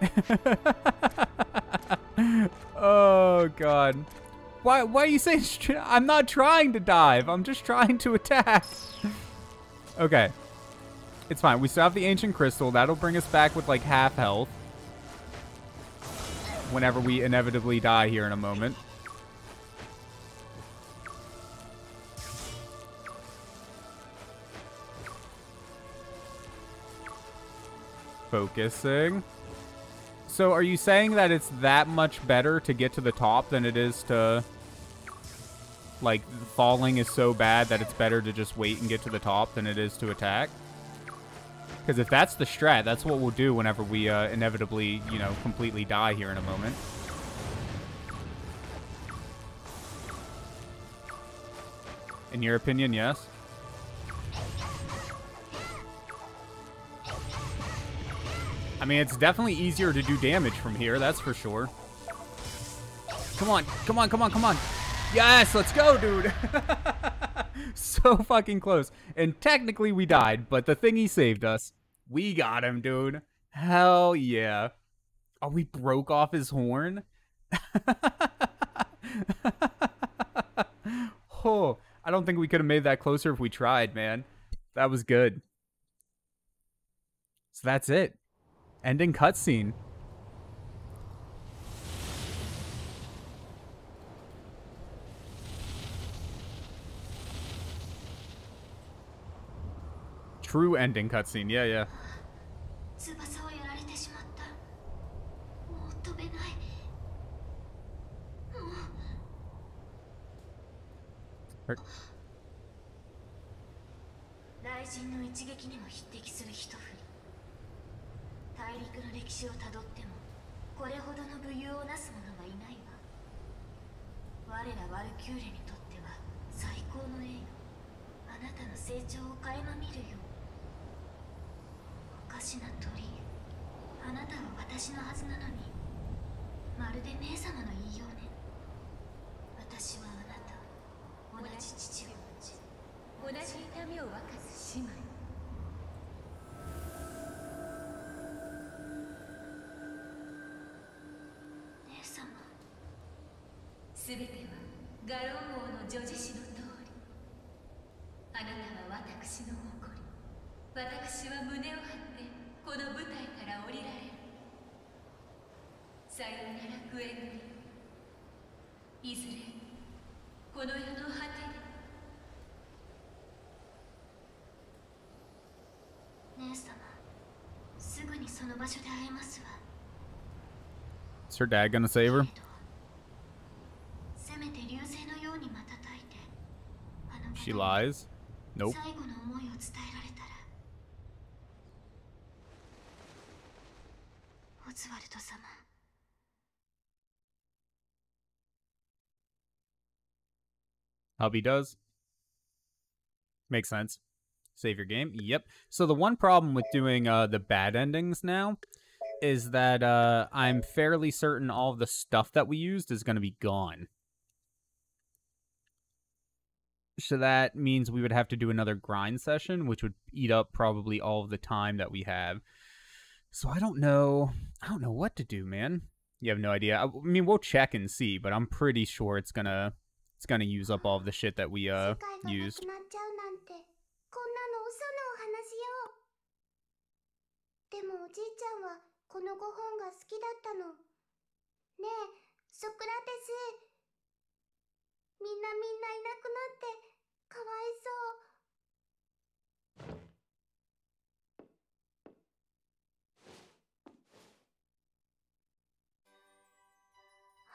oh god. Why why are you saying I'm not trying to dive. I'm just trying to attack. okay. It's fine. We still have the ancient crystal. That'll bring us back with like half health. Whenever we inevitably die here in a moment. Focusing. So are you saying that it's that much better to get to the top than it is to... Like, falling is so bad that it's better to just wait and get to the top than it is to attack? Because if that's the strat, that's what we'll do whenever we uh, inevitably, you know, completely die here in a moment. In your opinion, yes? I mean, it's definitely easier to do damage from here, that's for sure. Come on, come on, come on, come on. Yes, let's go, dude. so fucking close. And technically we died, but the thing he saved us. We got him, dude. Hell yeah. Oh, we broke off his horn? oh, I don't think we could have made that closer if we tried, man. That was good. So that's it. Ending cutscene. True ending cutscene. Yeah, yeah. 翼をやられてしまった。もう飛べない。もう。Hurt. 雷神の一撃にも匹敵する一振り。大陸の歴史をたどってもこれほどの武勇をなす者はいないわ。我らワルキューレにとっては最高の栄誉。あなたの成長を垣間見るよしな鳥。あなたは私のはずなのに。まるで姉様の言いようね。私はあなた。同じ父を持ち。同じ痛みを分かつ姉妹。姉様。すべてはガロン王の女子誌の通り。あなたは私の誇り私は胸を張ってこの舞台から降りられるさようならグエングリンいずれこの世の果てで姉様すぐにその場所で会えますわ Is her dad gonna save her? せめて流星のように瞬いてあの She lies? Nope. 最後の思いを伝えられ たらオズワルド様 Hubby does. Makes sense. Save your game. Yep. So the one problem with doing uh, the bad endings now is that uh, I'm fairly certain all of the stuff that we used is going to be gone. So that means we would have to do another grind session, which would eat up probably all of the time that we have. So I don't know. I don't know what to do, man. You have no idea. I, I mean, we'll check and see, but I'm pretty sure it's gonna it's gonna use up all of the shit that we uh used.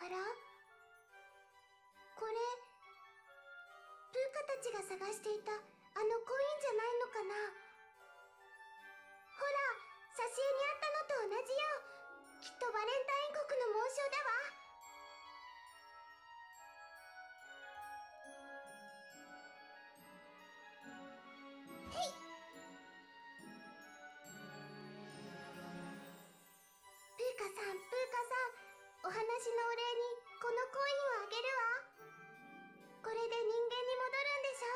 あら？これプーカたちが探していたあのコインじゃないのかな？ほら挿絵にあったのと同じよ。きっとバレンタイン国の紋章だわ。私のお礼にこのコインをあげるわこれで人間に戻るんでしょ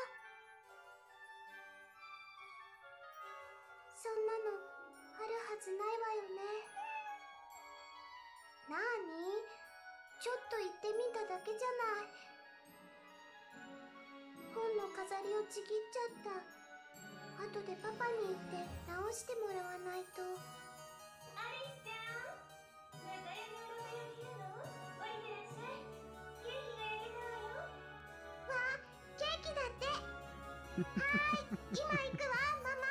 そんなのあるはずないわよね。なあにちょっと行ってみただけじゃない。本の飾りをちぎっちゃった。後でパパに行って直してもらわないと。今行くわママ。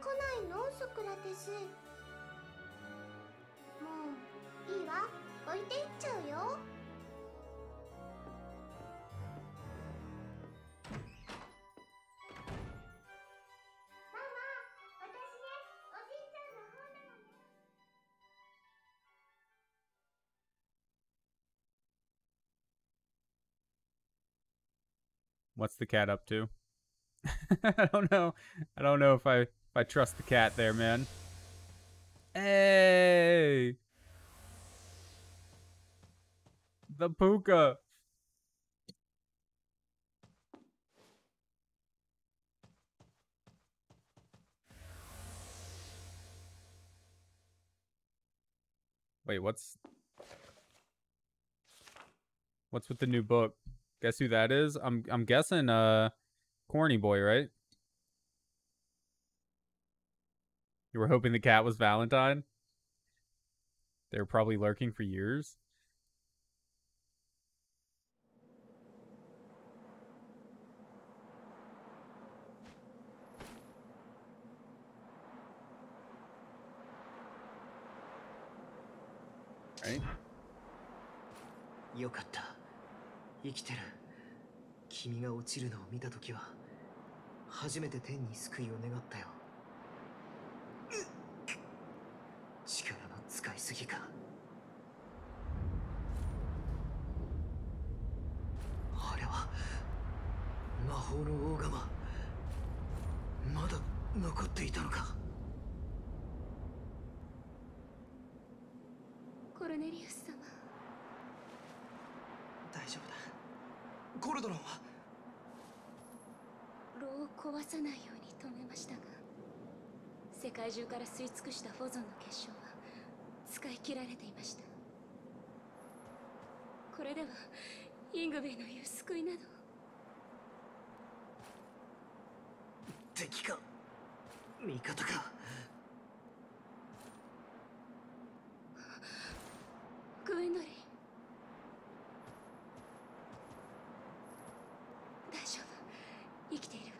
来ないの？ソクラテスもういいわ。置いていっちゃうよ。What's the cat up to? I don't know. I don't know if I if I trust the cat there, man. Hey. The pooka. Wait, what's What's with the new book? Guess who that is? I'm I'm guessing uh Corny Boy, right? You were hoping the cat was Valentine? They were probably lurking for years. Right? よかった 生きてる。君が落ちるのを見た時は初めて天に救いを願ったよ。力の使いすぎか。あれは魔法の大釜まだ残っていたのかコルネリウス様大丈夫だコルドロンは？炉を壊さないように止めましたが世界中から吸い尽くしたフォゾンの結晶は使い切られていました。これではイングベイの言う救いなど。敵か？味方か？グエンドリン大丈夫生きているわ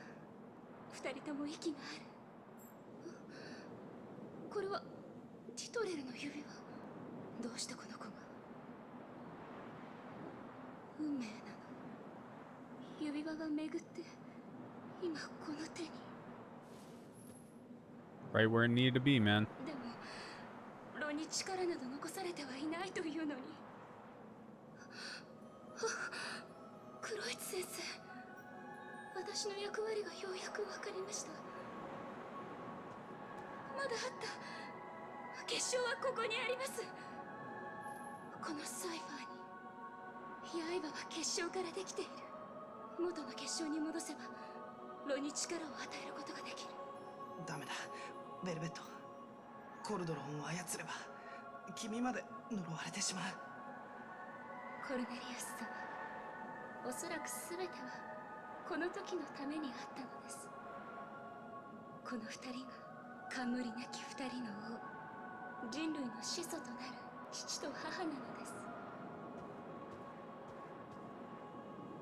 二人とも息があるこれはティトレルの指輪どうしてこの子が運命なの指輪が巡って今この手に。Right where it needed to be, man. でも炉に力など残されてはいないというのに。あクロイツ先生私の役割がようやく分かりました。まだあった。結晶はここにあります。このサイファーに。刃は結晶からできている元の結晶に戻せば炉に力を与えることができる。ダメだ。ベルベット。コルドロンを操れば君まで呪われてしまう。コルネリウス様おそらく全てはこの時のためにあったのです。この二人が冠なき二人の王人類の始祖となる父と母なのです。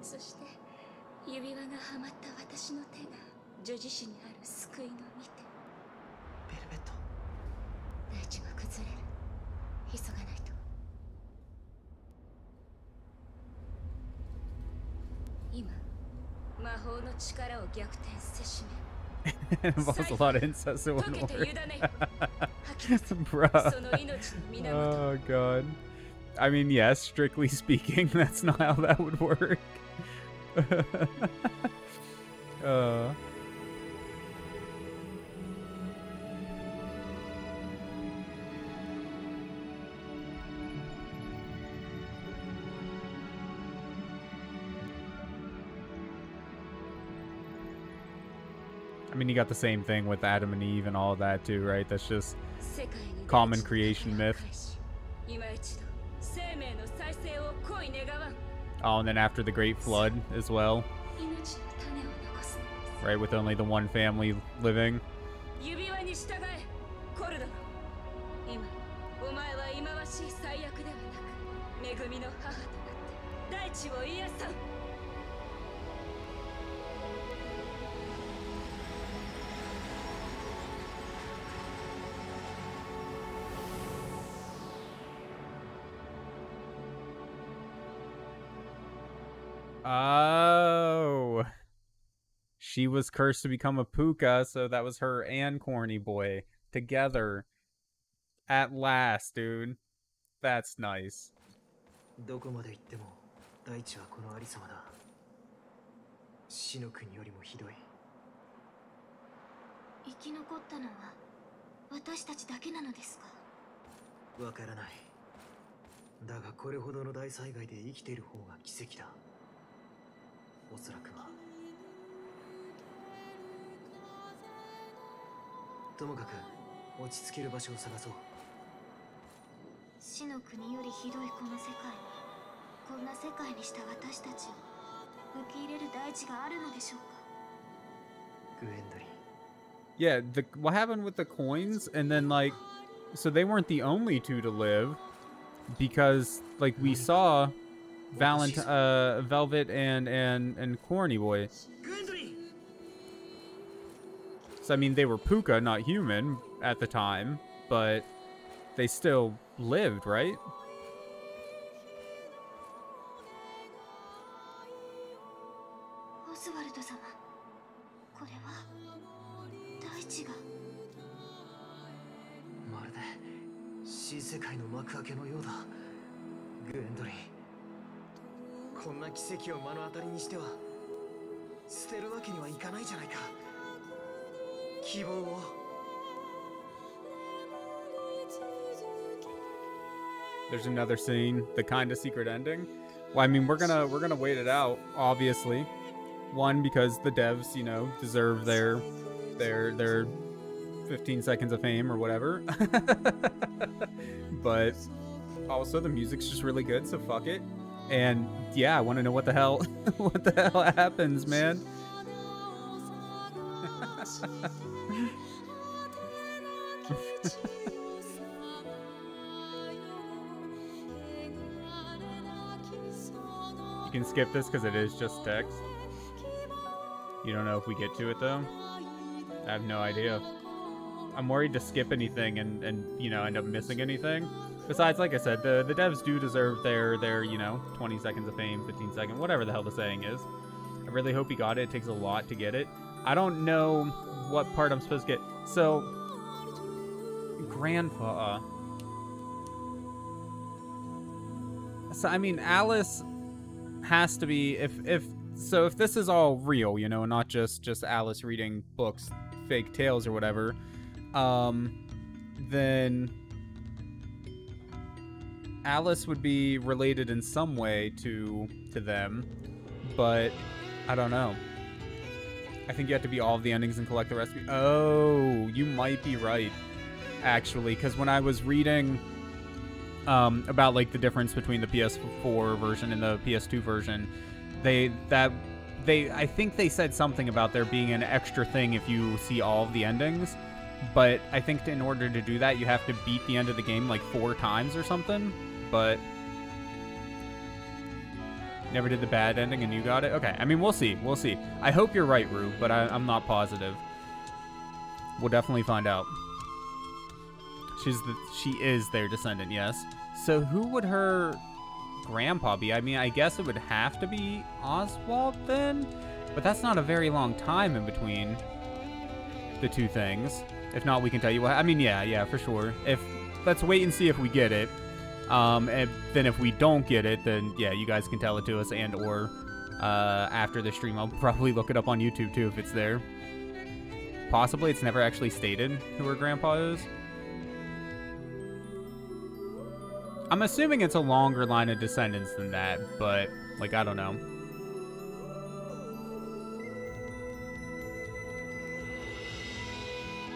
そして指輪がはまった私の手が女児子にある救いの見てベルベット大地が崩れる急がないと今魔法の力を逆転せしめ incest in 溶 one word. Bruh. Oh god. I mean, yes, strictly speaking, that's not how that would work. Uh. I mean, you got the same thing with Adam and Eve and all that too, right? That's just common creation myth. Oh, and then after the Great Flood as well. Right, with only the one family living. Oh. She was cursed to become a pooka, so that was her and Corny Boy together. At last, dude. That's nice. どこまで行っても大地はこの有様だ死の国よりもひどい生き残ったのは私たちだけなのですかわからないだがこれほどの大災害で生きている方が奇跡だおそらくはともかく落ち着ける場所を探そう死の国よりひどいこの世界にこんな世界にした私たちを受け入れる大地があるのでしょうか Yeah, the what happened with the coins and then like so they weren't the only two to live because like we saw Valent uh Velvet and and and Corny Boy. So I mean they were pooka, not human at the time, but they still lived, right? Another scene, the kind of secret ending. Well, I mean, we're gonna we're gonna wait it out, obviously. One because the devs, you know, deserve their their their 15 seconds of fame or whatever. but also the music's just really good, so fuck it. And yeah, I want to know what the hell what the hell happens, man. you can skip this because it is just text. You don't know if we get to it though? I have no idea. I'm worried to skip anything and, and you know, end up missing anything. Besides, like I said, the, the devs do deserve their, their, you know, 20 seconds of fame, 15 seconds, whatever the hell the saying is. I really hope he got it. It takes a lot to get it. I don't know what part I'm supposed to get. So, Grandpa. So, I mean, Alice has to be, if, if, so if this is all real, you know, not just, just Alice reading books, fake tales or whatever, um, then Alice would be related in some way to to them, but I don't know. I think you have to be all of the endings and collect the recipe. Oh, you might be right, actually, because when I was reading um, about like the difference between the PS4 version and the PS2 version, they that they I think they said something about there being an extra thing if you see all of the endings but I think in order to do that, you have to beat the end of the game like four times or something. But never did the bad ending and you got it? Okay, I mean, we'll see. We'll see. I hope you're right, Rue, but I, am not positive. We'll definitely find out. She's the, she is their descendant, yes. So who would her grandpa be? I mean, I guess it would have to be Oswald then? But that's not a very long time in between the two things. If not, we can tell you what. I mean, yeah, yeah, for sure. If let's wait and see if we get it. Um, and then if we don't get it, then yeah, you guys can tell it to us, and or uh, after the stream, I'll probably look it up on YouTube too if it's there. Possibly, it's never actually stated who her grandpa is. I'm assuming it's a longer line of descendants than that, but like I don't know.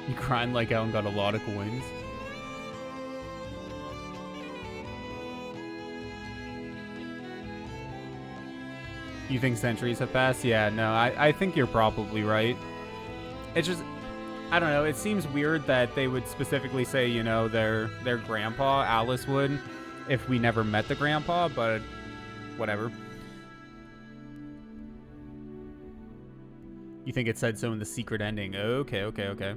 You grind like hell and got a lot of coins. You think centuries have passed? Yeah, no, I, I think you're probably right. It's just, I don't know. It seems weird that they would specifically say, you know, their their grandpa Alice would, if we never met the grandpa. But whatever. You think it said so in the secret ending? Okay, okay, okay.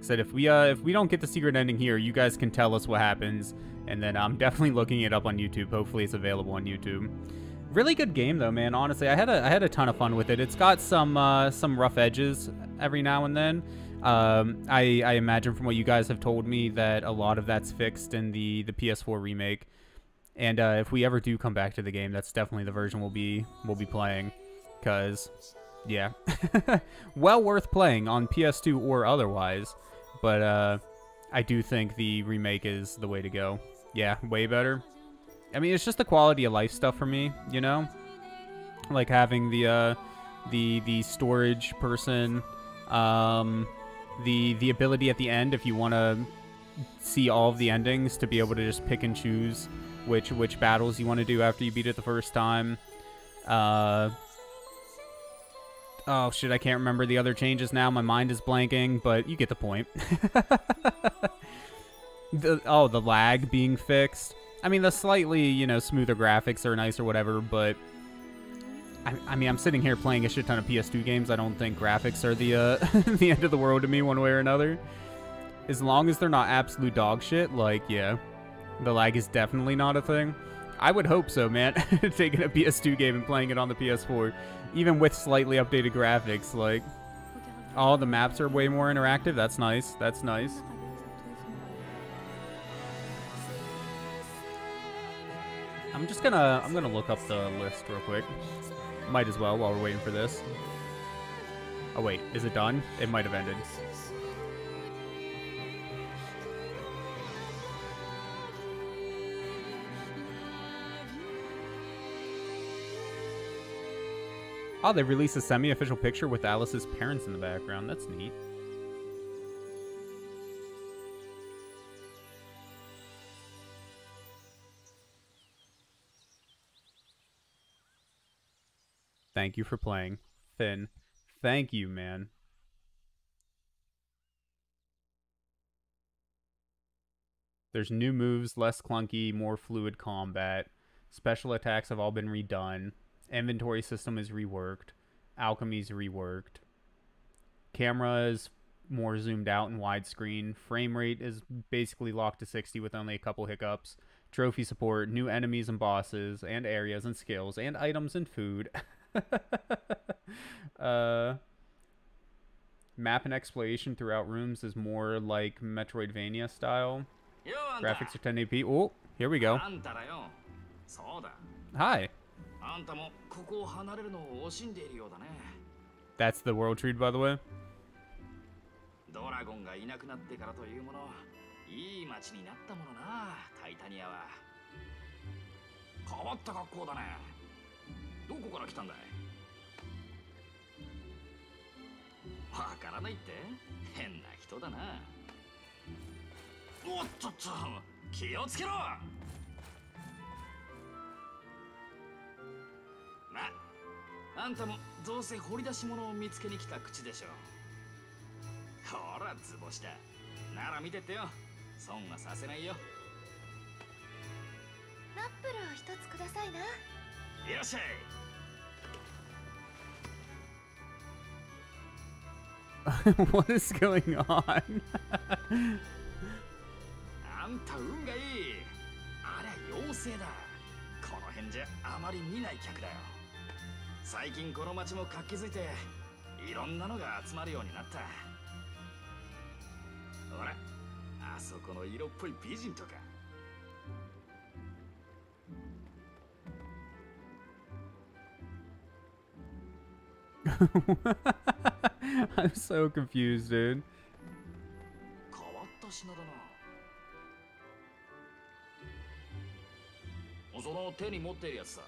Said if we uh if we don't get the secret ending here, you guys can tell us what happens, and then I'm definitely looking it up on YouTube. Hopefully, it's available on YouTube. Really good game though, man. Honestly, I had a I had a ton of fun with it. It's got some uh, some rough edges every now and then. Um, I I imagine from what you guys have told me that a lot of that's fixed in the the PS4 remake. And uh, if we ever do come back to the game, that's definitely the version we'll be we'll be playing, cause yeah, well worth playing on PS2 or otherwise. But uh, I do think the remake is the way to go. Yeah, way better. I mean, it's just the quality of life stuff for me, you know, like having the uh, the the storage person, um, the the ability at the end if you want to see all of the endings to be able to just pick and choose which which battles you want to do after you beat it the first time. Uh, oh shit, I can't remember the other changes now. My mind is blanking, but you get the point. the, oh, the lag being fixed. I mean, the slightly, you know, smoother graphics are nice or whatever, but I, I mean, I'm sitting here playing a shit ton of PS2 games. I don't think graphics are the uh, the end of the world to me one way or another. As long as they're not absolute dog shit, like, yeah, the lag is definitely not a thing. I would hope so, man. Taking a PS2 game and playing it on the PS4, even with slightly updated graphics, like, all the maps are way more interactive. That's nice. That's nice. I'm just gonna I'm gonna look up the list real quick. Might as well while we're waiting for this. Oh wait, is it done? It might have ended. Oh, they released a semi-official picture with Alice's parents in the background. That's neat. Thank you for playing. Finn, thank you, man. There's new moves, less clunky, more fluid combat. Special attacks have all been redone. Inventory system is reworked. Alchemy's reworked. Camera is more zoomed out and widescreen. Frame rate is basically locked to 60 with only a couple hiccups. Trophy support, new enemies and bosses, and areas and skills, and items and food. uh, map and exploration throughout rooms is more like Metroidvania style. Graphics are 1080p. Oh, here we go. Hi. That's the world treat, by the way. ドラゴンがいなくなってからというものいい街になったものなタイタニアは変わった格好だね どこから来たんだい?わからないって。変な人だな。おっとっと気をつけろ!まあんたもどうせ掘り出し物を見つけに来た口でしょほら図星だ。なら見てってよ。損はさせないよ。ナップルを一つくださいな。いらっしゃい。What is going on? あんた運がいい。ありゃ妖精だ。この辺じゃあまり見ない客だよ。最近この町も活気づいていろんなのが集まるようになった。ほらあそこの色っぽい美人とか I'm so confused, dude. その手に持ってるやつさ。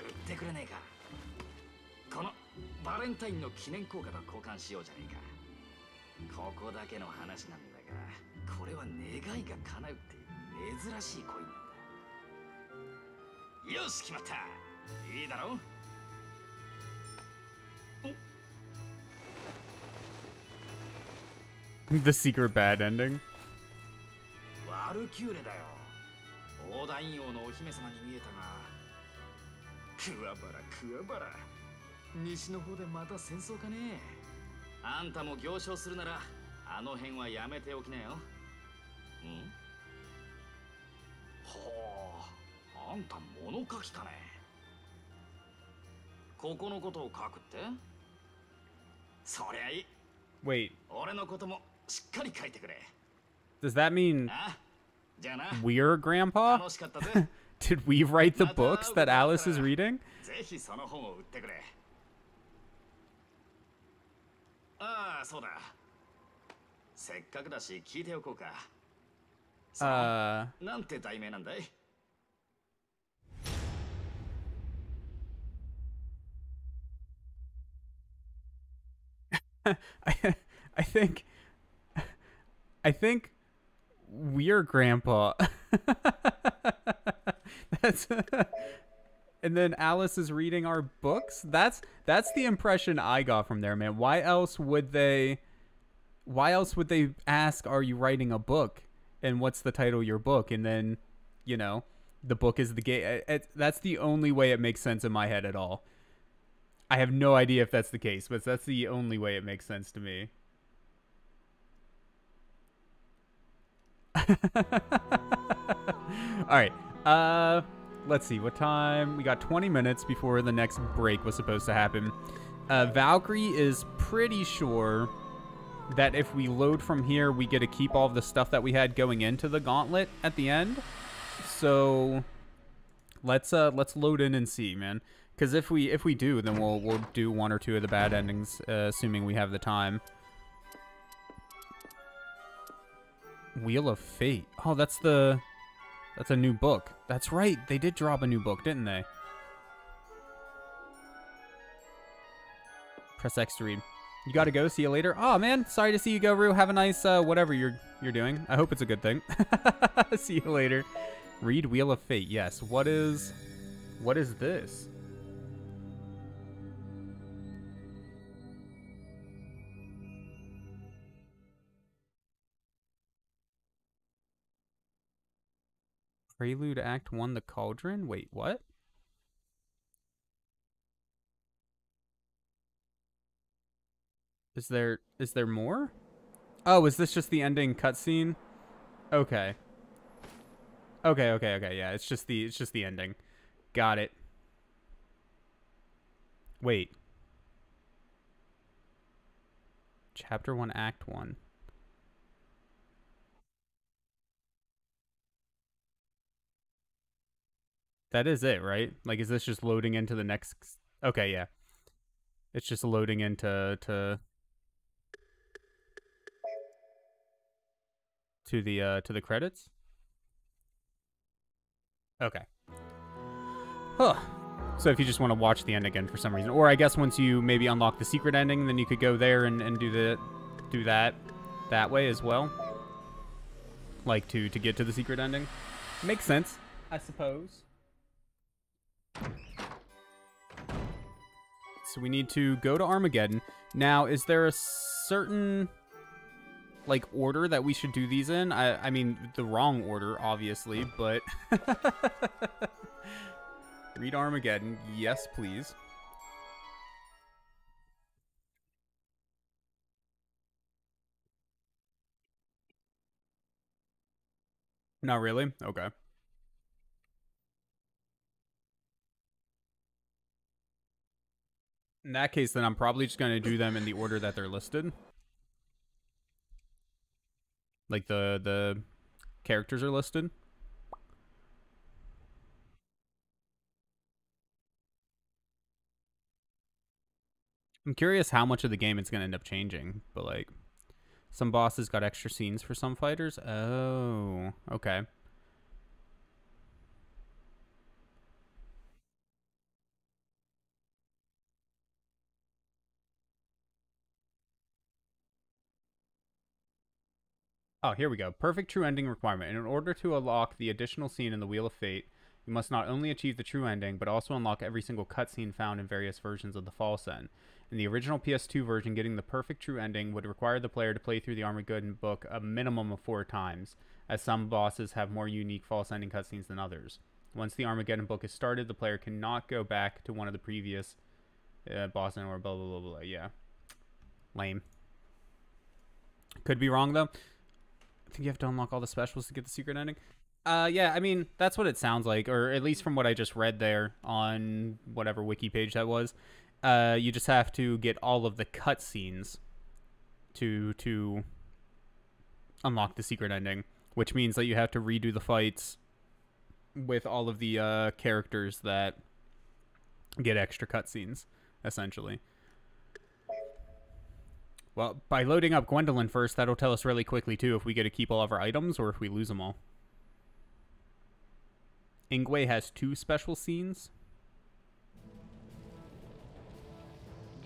売ってくれねえか。このバレンタインの記念硬貨と交換しようじゃねえか。ここだけの話なんだが。これは願いが叶うっていう珍しいコインなんだ。よし決まった。いいだろう。the secret bad ending. Wait. Does that mean we're grandpa? Did we write the books that Alice is reading? Uh, I, I think I think we're grandpa. That's, and then Alice is reading our books. That's that's the impression I got from there, man. Why else would they? Why else would they ask, "Are you writing a book?" And what's the title of your book? And then, you know, the book is the game. That's the only way it makes sense in my head at all. I have no idea if that's the case, but that's the only way it makes sense to me. All right. Uh let's see. What time? We got 20 minutes before the next break was supposed to happen. Uh Valkyrie is pretty sure that if we load from here, we get to keep all of the stuff that we had going into the gauntlet at the end. So let's uh let's load in and see, man. Because if we if we do, then we'll we'll do one or two of the bad endings, uh, assuming we have the time. Wheel of Fate. Oh, that's the that's a new book. That's right. They did drop a new book, didn't they? Press X to read. You gotta go. See you later. Oh man, sorry to see you go, Rue. Have a nice uh, whatever you're you're doing. I hope it's a good thing. see you later. Read Wheel of Fate. Yes. What is what is this? Prelude Act 1 The Cauldron? Wait, what? Is there is there more? Oh, is this just the ending cutscene? Okay. Okay, okay, okay. Yeah, it's just the it's just the ending. Got it. Wait. Chapter 1 Act 1. That is it, right? Like, is this just loading into the next? Okay, yeah. It's just loading into to to the uh to the credits. Okay. Huh. So if you just want to watch the end again for some reason, or I guess once you maybe unlock the secret ending, then you could go there and, and do the do that that way as well. Like to to get to the secret ending. Makes sense, I suppose. So we need to go to Armageddon. Now, is there a certain like order that we should do these in? I I mean the wrong order, obviously, but read Armageddon. Yes, please. Not really? Okay. In that case, then I'm probably just going to do them in the order that they're listed. Like the the characters are listed. I'm curious how much of the game it's going to end up changing, but like some bosses got extra scenes for some fighters. Oh, okay. Oh, here we go. Perfect true ending requirement. In order to unlock the additional scene in the Wheel of Fate, you must not only achieve the true ending, but also unlock every single cutscene found in various versions of the False End. In the original PS2 version, getting the perfect true ending would require the player to play through the Armageddon book a minimum of four times, as some bosses have more unique false ending cutscenes than others. Once the Armageddon book is started, the player cannot go back to one of the previous uh, boss or blah blah blah blah. Yeah, lame. Could be wrong though. I think you have to unlock all the specials to get the secret ending. Uh, yeah, I mean that's what it sounds like, or at least from what I just read there on whatever wiki page that was. Uh, you just have to get all of the cutscenes to to unlock the secret ending, which means that you have to redo the fights with all of the uh, characters that get extra cutscenes, essentially. Well, by loading up Gwendolyn first, that'll tell us really quickly, too, if we get to keep all of our items or if we lose them all. Ingway has two special scenes.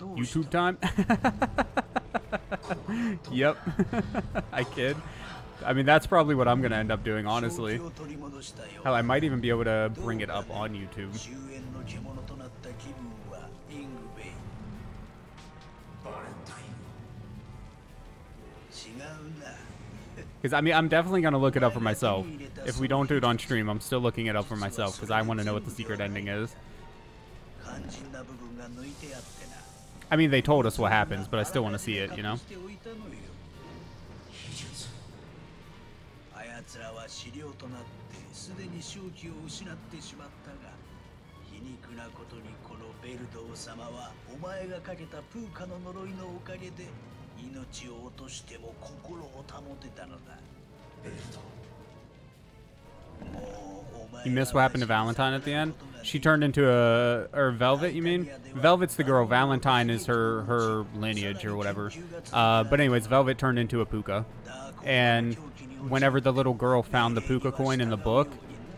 YouTube time? yep. I kid. I mean, that's probably what I'm going to end up doing, honestly. Hell, I might even be able to bring it up on YouTube. Because, I mean, I'm definitely going to look it up for myself. If we don't do it on stream, I'm still looking it up for myself because I want to know what the secret ending is. I mean, they told us what happens, but I still want to see it, you know? You missed what happened to Valentine at the end? She turned into a... or Velvet, you mean? Velvet's the girl. Valentine is her, her lineage or whatever. Uh, but anyways, Velvet turned into a pooka. And whenever the little girl found the pooka coin in the book,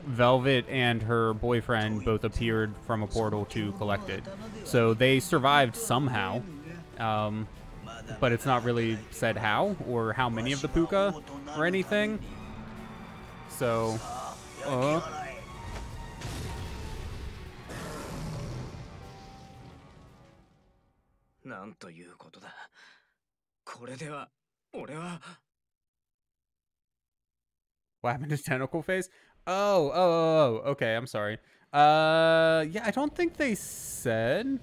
Velvet and her boyfriend both appeared from a portal to collect it. So they survived somehow. Um, but it's not really said how or how many of the pooka or anything. So, uh, what happened to tentacle face? Oh oh, oh, oh, oh, okay, I'm sorry. Uh, yeah, I don't think they said.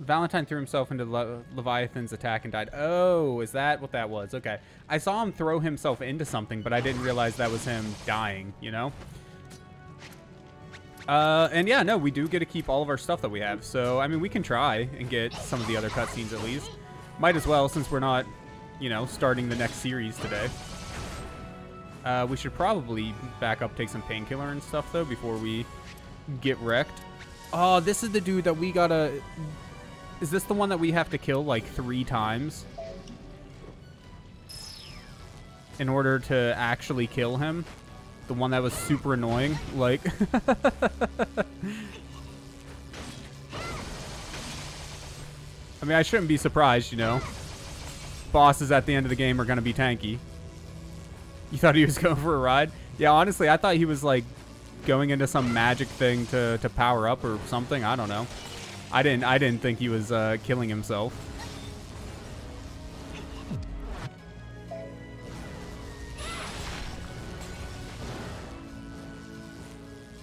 Valentine threw himself into Le Leventhan's attack and died. Oh, is that what that was? Okay. I saw him throw himself into something, but I didn't realize that was him dying, you know? Uh, and yeah, no, we do get to keep all of our stuff that we have. So, I mean, we can try and get some of the other cutscenes at least. Might as well, since we're not, you know, starting the next series today. Uh, we should probably back up, take some painkiller and stuff, though, before we get wrecked. Oh, this is the dude that we gotta... Is this the one that we have to kill, like, three times? In order to actually kill him? The one that was super annoying. Like... I mean, I shouldn't be surprised, you know. Bosses at the end of the game are going to be tanky. You thought he was going for a ride? Yeah, honestly, I thought he was, like, going into some magic thing to, to power up or something. I don't know. I didn't I didn't think he was uh, killing himself.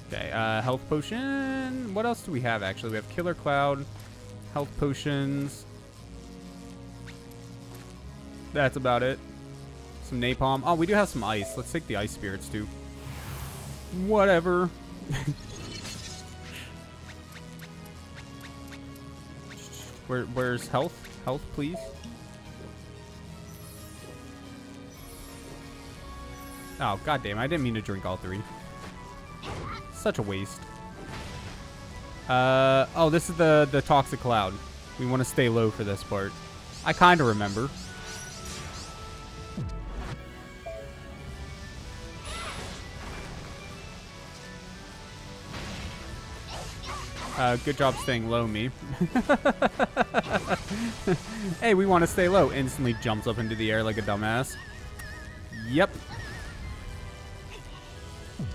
Okay, uh, health potion. What else do we have, actually? We have Killer Cloud, health potions. That's about it. Some napalm. Oh, we do have some ice. Let's take the ice spirits, too. Whatever. Where, where's health? Health, please. Oh, goddamn. I didn't mean to drink all three. Such a waste. Uh, oh, this is the, the toxic cloud. We want to stay low for this part. I kind of remember. Uh, good job staying low, me. hey, we want to stay low. Instantly jumps up into the air like a dumbass. Yep. Is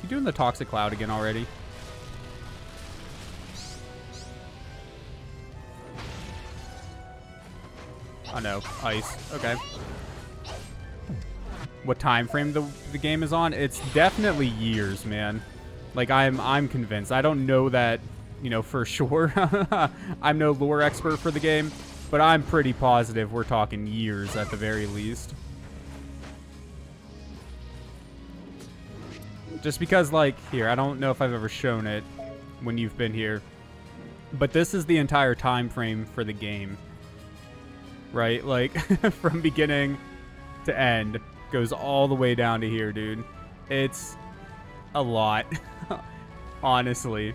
he doing the Toxic Cloud again already? Oh no, ice. Okay. What time frame the the game is on? It's definitely years, man. Like I'm I'm convinced. I don't know that, you know, for sure. I'm no lore expert for the game, but I'm pretty positive we're talking years at the very least. Just because like here, I don't know if I've ever shown it when you've been here. But this is the entire time frame for the game right? Like from beginning to end goes all the way down to here, dude. It's a lot, honestly.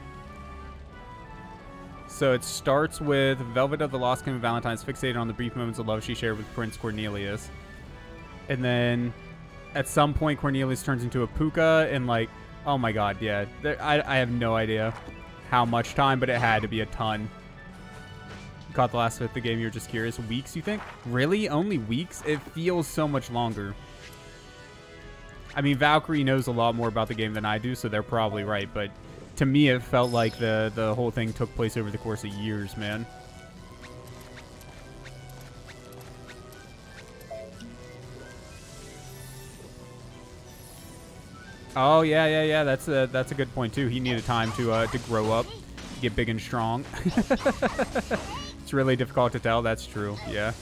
So it starts with Velvet of the Lost King of Valentine's fixated on the brief moments of love she shared with Prince Cornelius. And then at some point Cornelius turns into a pooka and like, oh my god, yeah. There, I, I have no idea how much time, but it had to be a ton caught the last bit of the game, you're just curious. Weeks, you think? Really? Only weeks? It feels so much longer. I mean, Valkyrie knows a lot more about the game than I do, so they're probably right. But to me, it felt like the, the whole thing took place over the course of years, man. Oh yeah, yeah, yeah. That's a that's a good point too. He needed time to uh, to grow up, get big and strong. It's really difficult to tell. That's true. Yeah.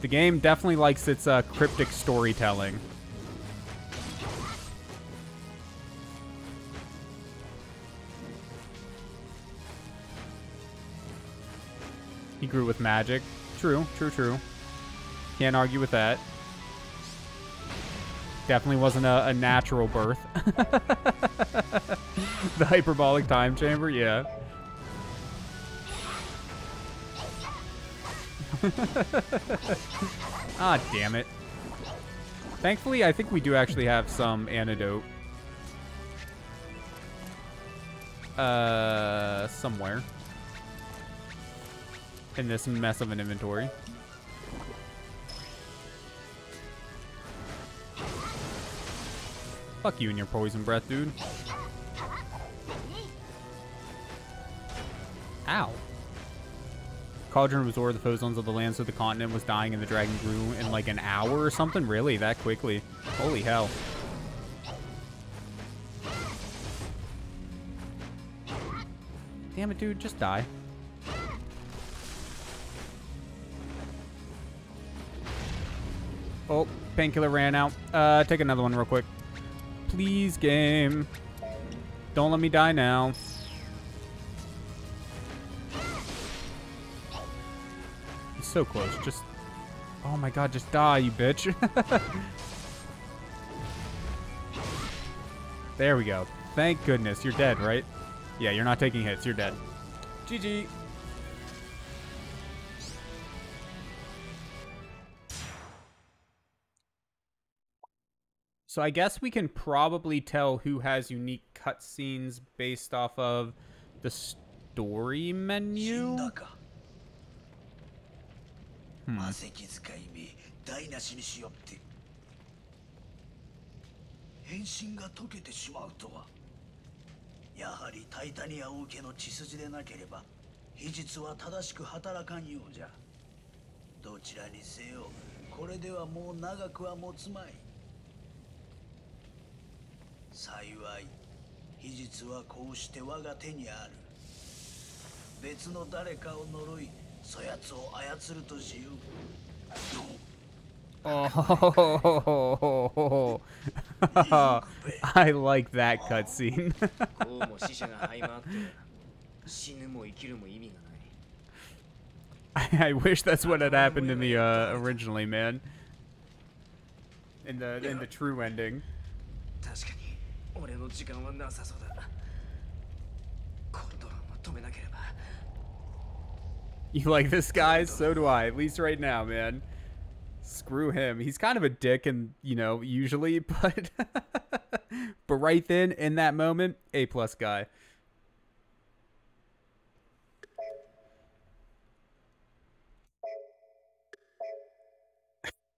The game definitely likes its uh, cryptic storytelling. He grew with magic. True, true, true. Can't argue with that. Definitely wasn't a, a natural birth. the hyperbolic time chamber, yeah. ah, damn it. Thankfully, I think we do actually have some antidote. Uh, somewhere. In this mess of an inventory. Fuck you and your poison breath, dude. Ow. Cauldron was absorbed the phozons of the land so the continent was dying and the dragon grew in like an hour or something? Really? That quickly? Holy hell. Damn it, dude. Just die. Oh, painkiller ran out. Uh, take another one real quick. Please, game. Don't let me die now. He's so close. Just... Oh my god, just die, you bitch. there we go. Thank goodness. You're dead, right? Yeah, you're not taking hits. You're dead. GG. So I guess we can probably tell who has unique cutscenes based off of the story menu. 魔石幸い秘術はこうして我が手にある別の誰かを呪い Oh, I like that cutscene. I wish that's what had happened in the uh, originally, man. In the in the true ending. You like this guy? So do I, at least right now, man. Screw him. He's kind of a dick and, you know, usually, but but right then in that moment, A plus guy.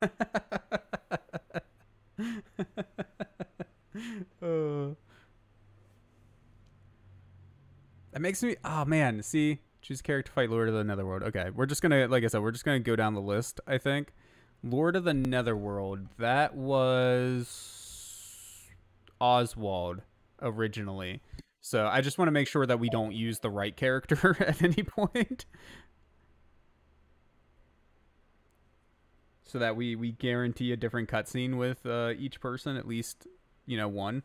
oh. It makes me. Oh man, see, choose character fight Lord of the Netherworld. Okay, we're just gonna, like I said, we're just gonna go down the list. I think Lord of the Netherworld. That was Oswald originally. So I just want to make sure that we don't use the right character at any point. So that we, we guarantee a different cutscene with uh, each person, at least, you know, one.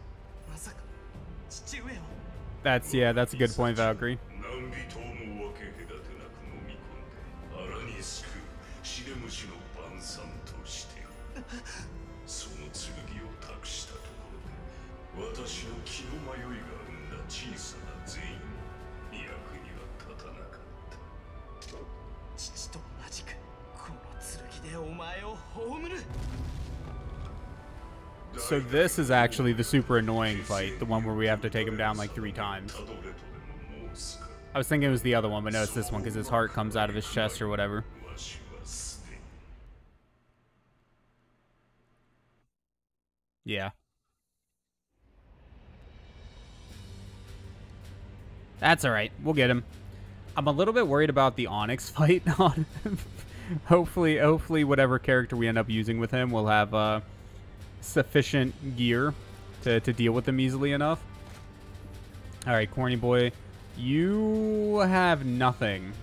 That's yeah, that's a good point, Valkyrie. So this is actually the super annoying fight, the one where we have to take him down like three times. I was thinking it was the other one, but no, it's this one because his heart comes out of his chest or whatever. Yeah. That's all right. We'll get him. I'm a little bit worried about the Onyx fight on hopefully, hopefully whatever character we end up using with him will have... Uh, sufficient gear to, to deal with them easily enough. All right, corny boy, you have nothing.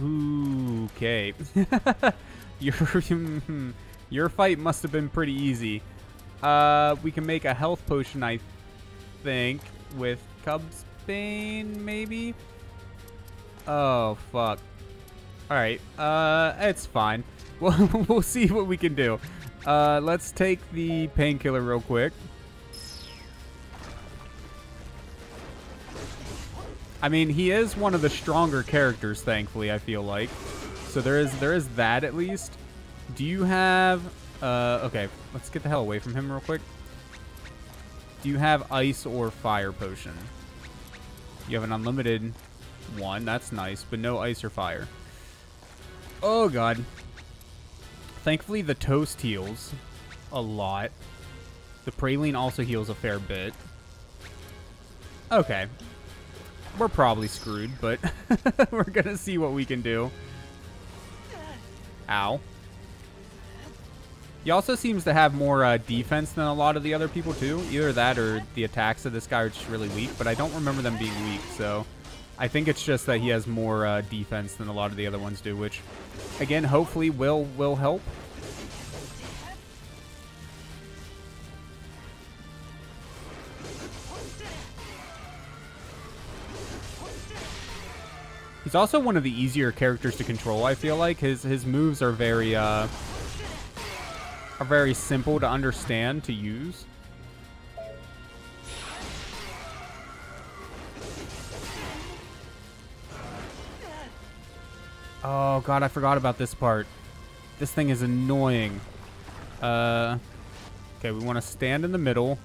Okay. your your fight must have been pretty easy. Uh, we can make a health potion, I think, with Cub's Bane, maybe? Oh, fuck. Alright, uh, it's fine. We'll, we'll see what we can do. Uh, let's take the painkiller real quick. I mean, he is one of the stronger characters, thankfully, I feel like. So there is there is that at least. Do you have uh okay, let's get the hell away from him real quick. Do you have ice or fire potion? You have an unlimited one, that's nice, but no ice or fire. Oh god. Thankfully the toast heals a lot. The praline also heals a fair bit. Okay, we're probably screwed, but we're gonna see what we can do. Ow. He also seems to have more uh, defense than a lot of the other people, too. Either that or the attacks of this guy are just really weak, but I don't remember them being weak, so... I think it's just that he has more uh, defense than a lot of the other ones do, which, again, hopefully will will help. He's also one of the easier characters to control, I feel like. His his moves are very uh are very simple to understand to use. Oh god, I forgot about this part. This thing is annoying. Uh Okay, we want to stand in the middle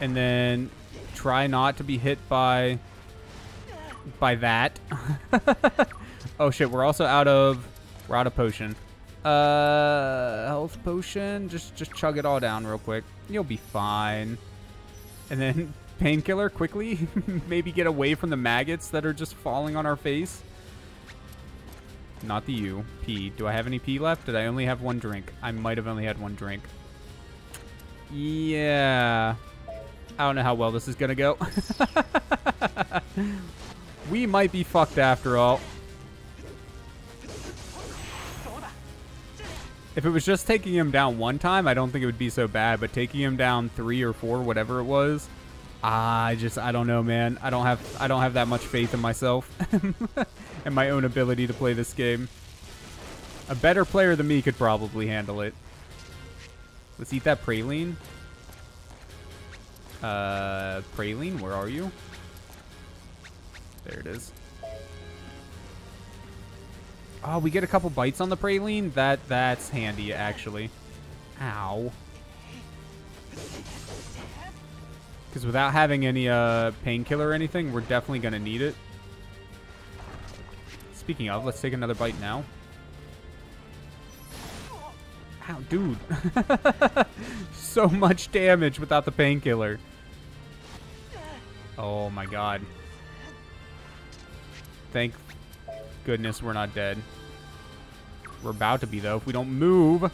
and then try not to be hit by by that. oh shit, we're also out of we're out of potion. Uh health potion. Just just chug it all down real quick. You'll be fine. And then painkiller quickly. Maybe get away from the maggots that are just falling on our face. Not the U. P. Do I have any P left? Did I only have one drink? I might have only had one drink. Yeah. I don't know how well this is gonna go. we might be fucked after all. If it was just taking him down one time, I don't think it would be so bad. But taking him down three or four, whatever it was, I just I don't know, man. I don't have I don't have that much faith in myself and my own ability to play this game. A better player than me could probably handle it. Let's eat that praline. Uh, praline, where are you? There it is. Oh, we get a couple bites on the praline? That That's handy, actually. Ow. Because without having any uh, painkiller or anything, we're definitely to need it. Speaking of, let's take another bite now. Ow, dude. so much damage without the painkiller. Oh my god. Thank goodness we're not dead. We're about to be, though, if we don't move.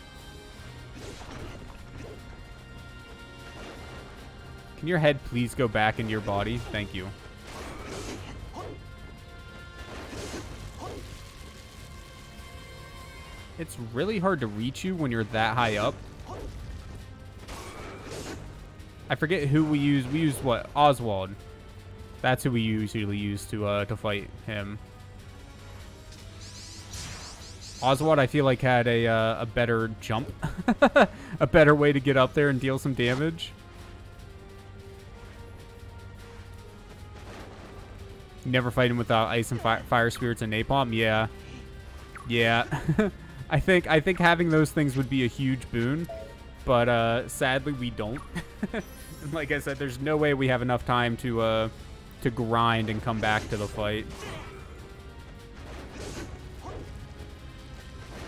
Can your head please go back into your body? Thank you. It's really hard to reach you when you're that high up. I forget who we use. We use what? Oswald. That's who we usually use to uh, to fight him. Oswald, I feel like, had a, uh, a better jump. a better way to get up there and deal some damage. never fight him without ice and fi fire spirits and napalm? Yeah. Yeah. I think I think having those things would be a huge boon, but uh, sadly we don't. like I said, there's no way we have enough time to uh, to grind and come back to the fight.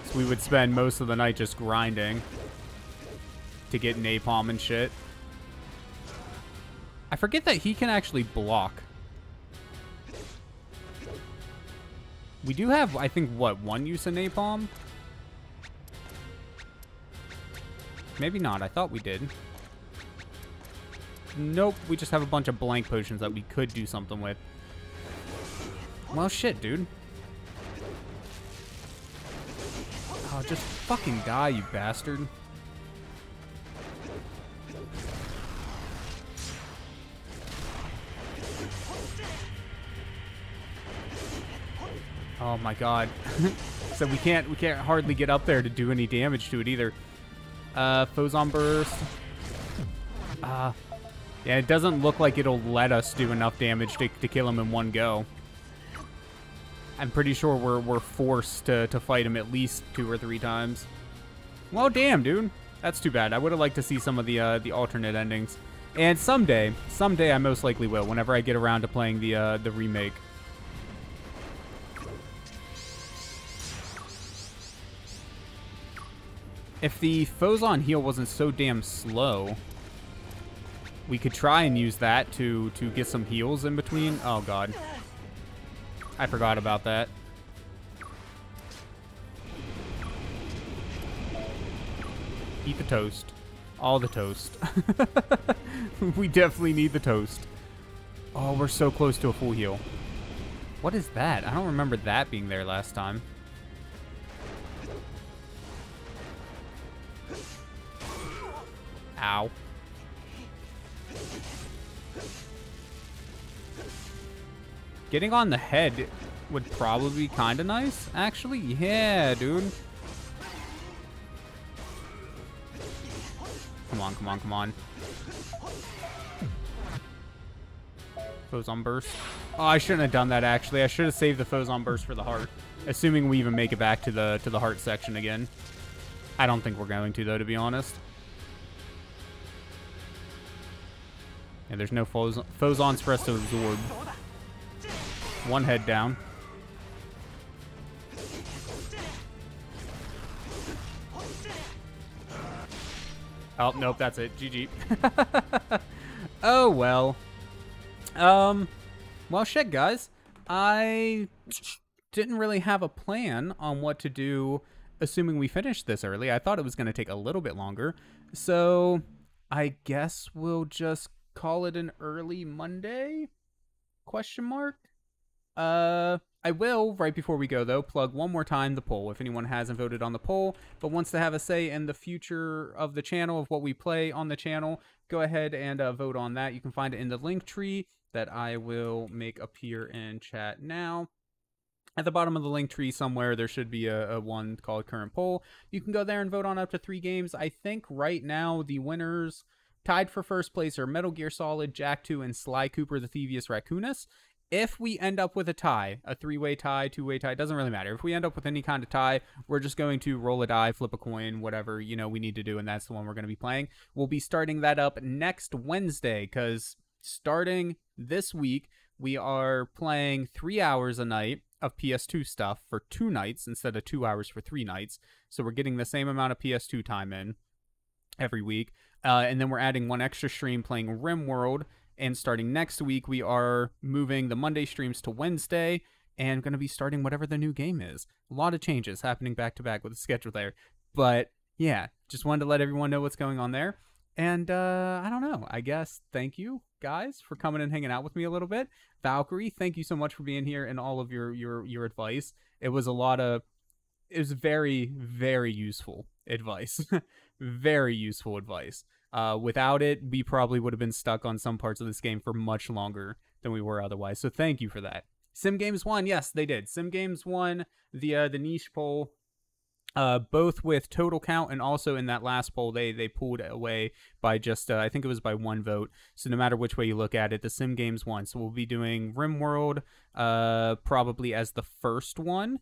So we would spend most of the night just grinding to get napalm and shit. I forget that he can actually block. We do have, I think, what, one use of napalm? Maybe not. I thought we did. Nope. We just have a bunch of blank potions that we could do something with. Well, shit, dude. Oh, just fucking die, you bastard. Oh my god. so we can't we can't hardly get up there to do any damage to it either. Uh, Phozon Burst. Uh, yeah, it doesn't look like it'll let us do enough damage to, to kill him in one go. I'm pretty sure we're, we're forced to, to fight him at least two or three times. Well, damn, dude. That's too bad. I would have liked to see some of the uh, the alternate endings. And someday, someday I most likely will, whenever I get around to playing the uh, the remake. If the Phozon heal wasn't so damn slow, we could try and use that to, to get some heals in between. Oh, God. I forgot about that. Eat the toast. All the toast. we definitely need the toast. Oh, we're so close to a full heal. What is that? I don't remember that being there last time. Ow. Getting on the head would probably be kind of nice, actually. Yeah, dude. Come on, come on, come on. Phozon Burst. Oh, I shouldn't have done that, actually. I should have saved the Phozon Burst for the heart. Assuming we even make it back to the to the heart section again. I don't think we're going to, though, to be honest. Yeah, there's no foes Phozons for us to absorb. One head down. Oh, nope, that's it. GG. oh, well. Um, well, shit, guys. I didn't really have a plan on what to do, assuming we finished this early. I thought it was going to take a little bit longer. So, I guess we'll just call it an early Monday? Question mark. Uh, I will, right before we go, though, plug one more time the poll. If anyone hasn't voted on the poll, but wants to have a say in the future of the channel, of what we play on the channel, go ahead and uh, vote on that. You can find it in the link tree that I will make appear in chat now. at the bottom of the link tree somewhere there should be a, a, one called current poll you can go there and vote on up to three games i think right now the winners tied for first place are metal gear solid jack 2 and sly cooper the thievius raccoonus if we end up with a tie a three-way tie two-way tie doesn't really matter if we end up with any kind of tie we're just going to roll a die flip a coin whatever you know we need to do and that's the one we're going to be playing we'll be starting that up next wednesday because starting this week we are playing three hours a night of PS2 stuff for two nights instead of two hours for three nights. So we're getting the same amount of PS2 time in every week. Uh, and then we're adding one extra stream playing RimWorld. And starting next week, we are moving the Monday streams to Wednesday and going to be starting whatever the new game is. A lot of changes happening back to back with the schedule there. But yeah, just wanted to let everyone know what's going on there. And uh, I don't know. I guess thank you guys for coming and hanging out with me a little bit. Valkyrie, thank you so much for being here and all of your your your advice. It was a lot of it was very very useful advice. very useful advice. Uh, without it, we probably would have been stuck on some parts of this game for much longer than we were otherwise. So thank you for that. Sim Games won. Yes, they did. Sim Games won the uh, the niche poll uh, both with total count and also in that last poll they they pulled away by just uh, I think it was by one vote. So no matter which way you look at it, the Sim Games won. So we'll be doing RimWorld uh, probably as the first one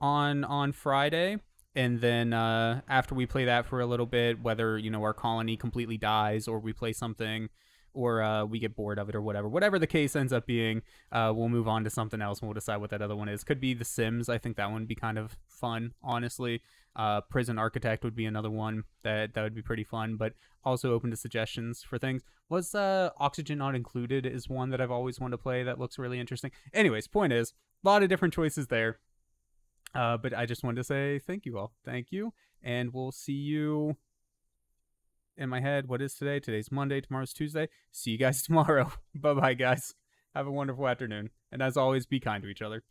on on Friday. And then uh, after we play that for a little bit, whether you know our colony completely dies or we play something or uh, we get bored of it or whatever. Whatever the case ends up being, uh, we'll move on to something else and we'll decide what that other one is. Could be The Sims. I think that one would be kind of fun, honestly. Uh, Prison Architect would be another one that that would be pretty fun, but also open to suggestions for things. Was uh, Oxygen Not Included is one that I've always wanted to play that looks really interesting. Anyways, point is, a lot of different choices there. Uh, but I just wanted to say thank you all. Thank you. And we'll see you in my head. What is today? Today's Monday. Tomorrow's Tuesday. See you guys tomorrow. bye bye, guys. Have a wonderful afternoon. And as always, be kind to each other.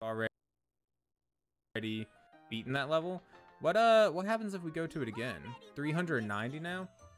Already beaten that level. What uh what happens if we go to it again? 390 now?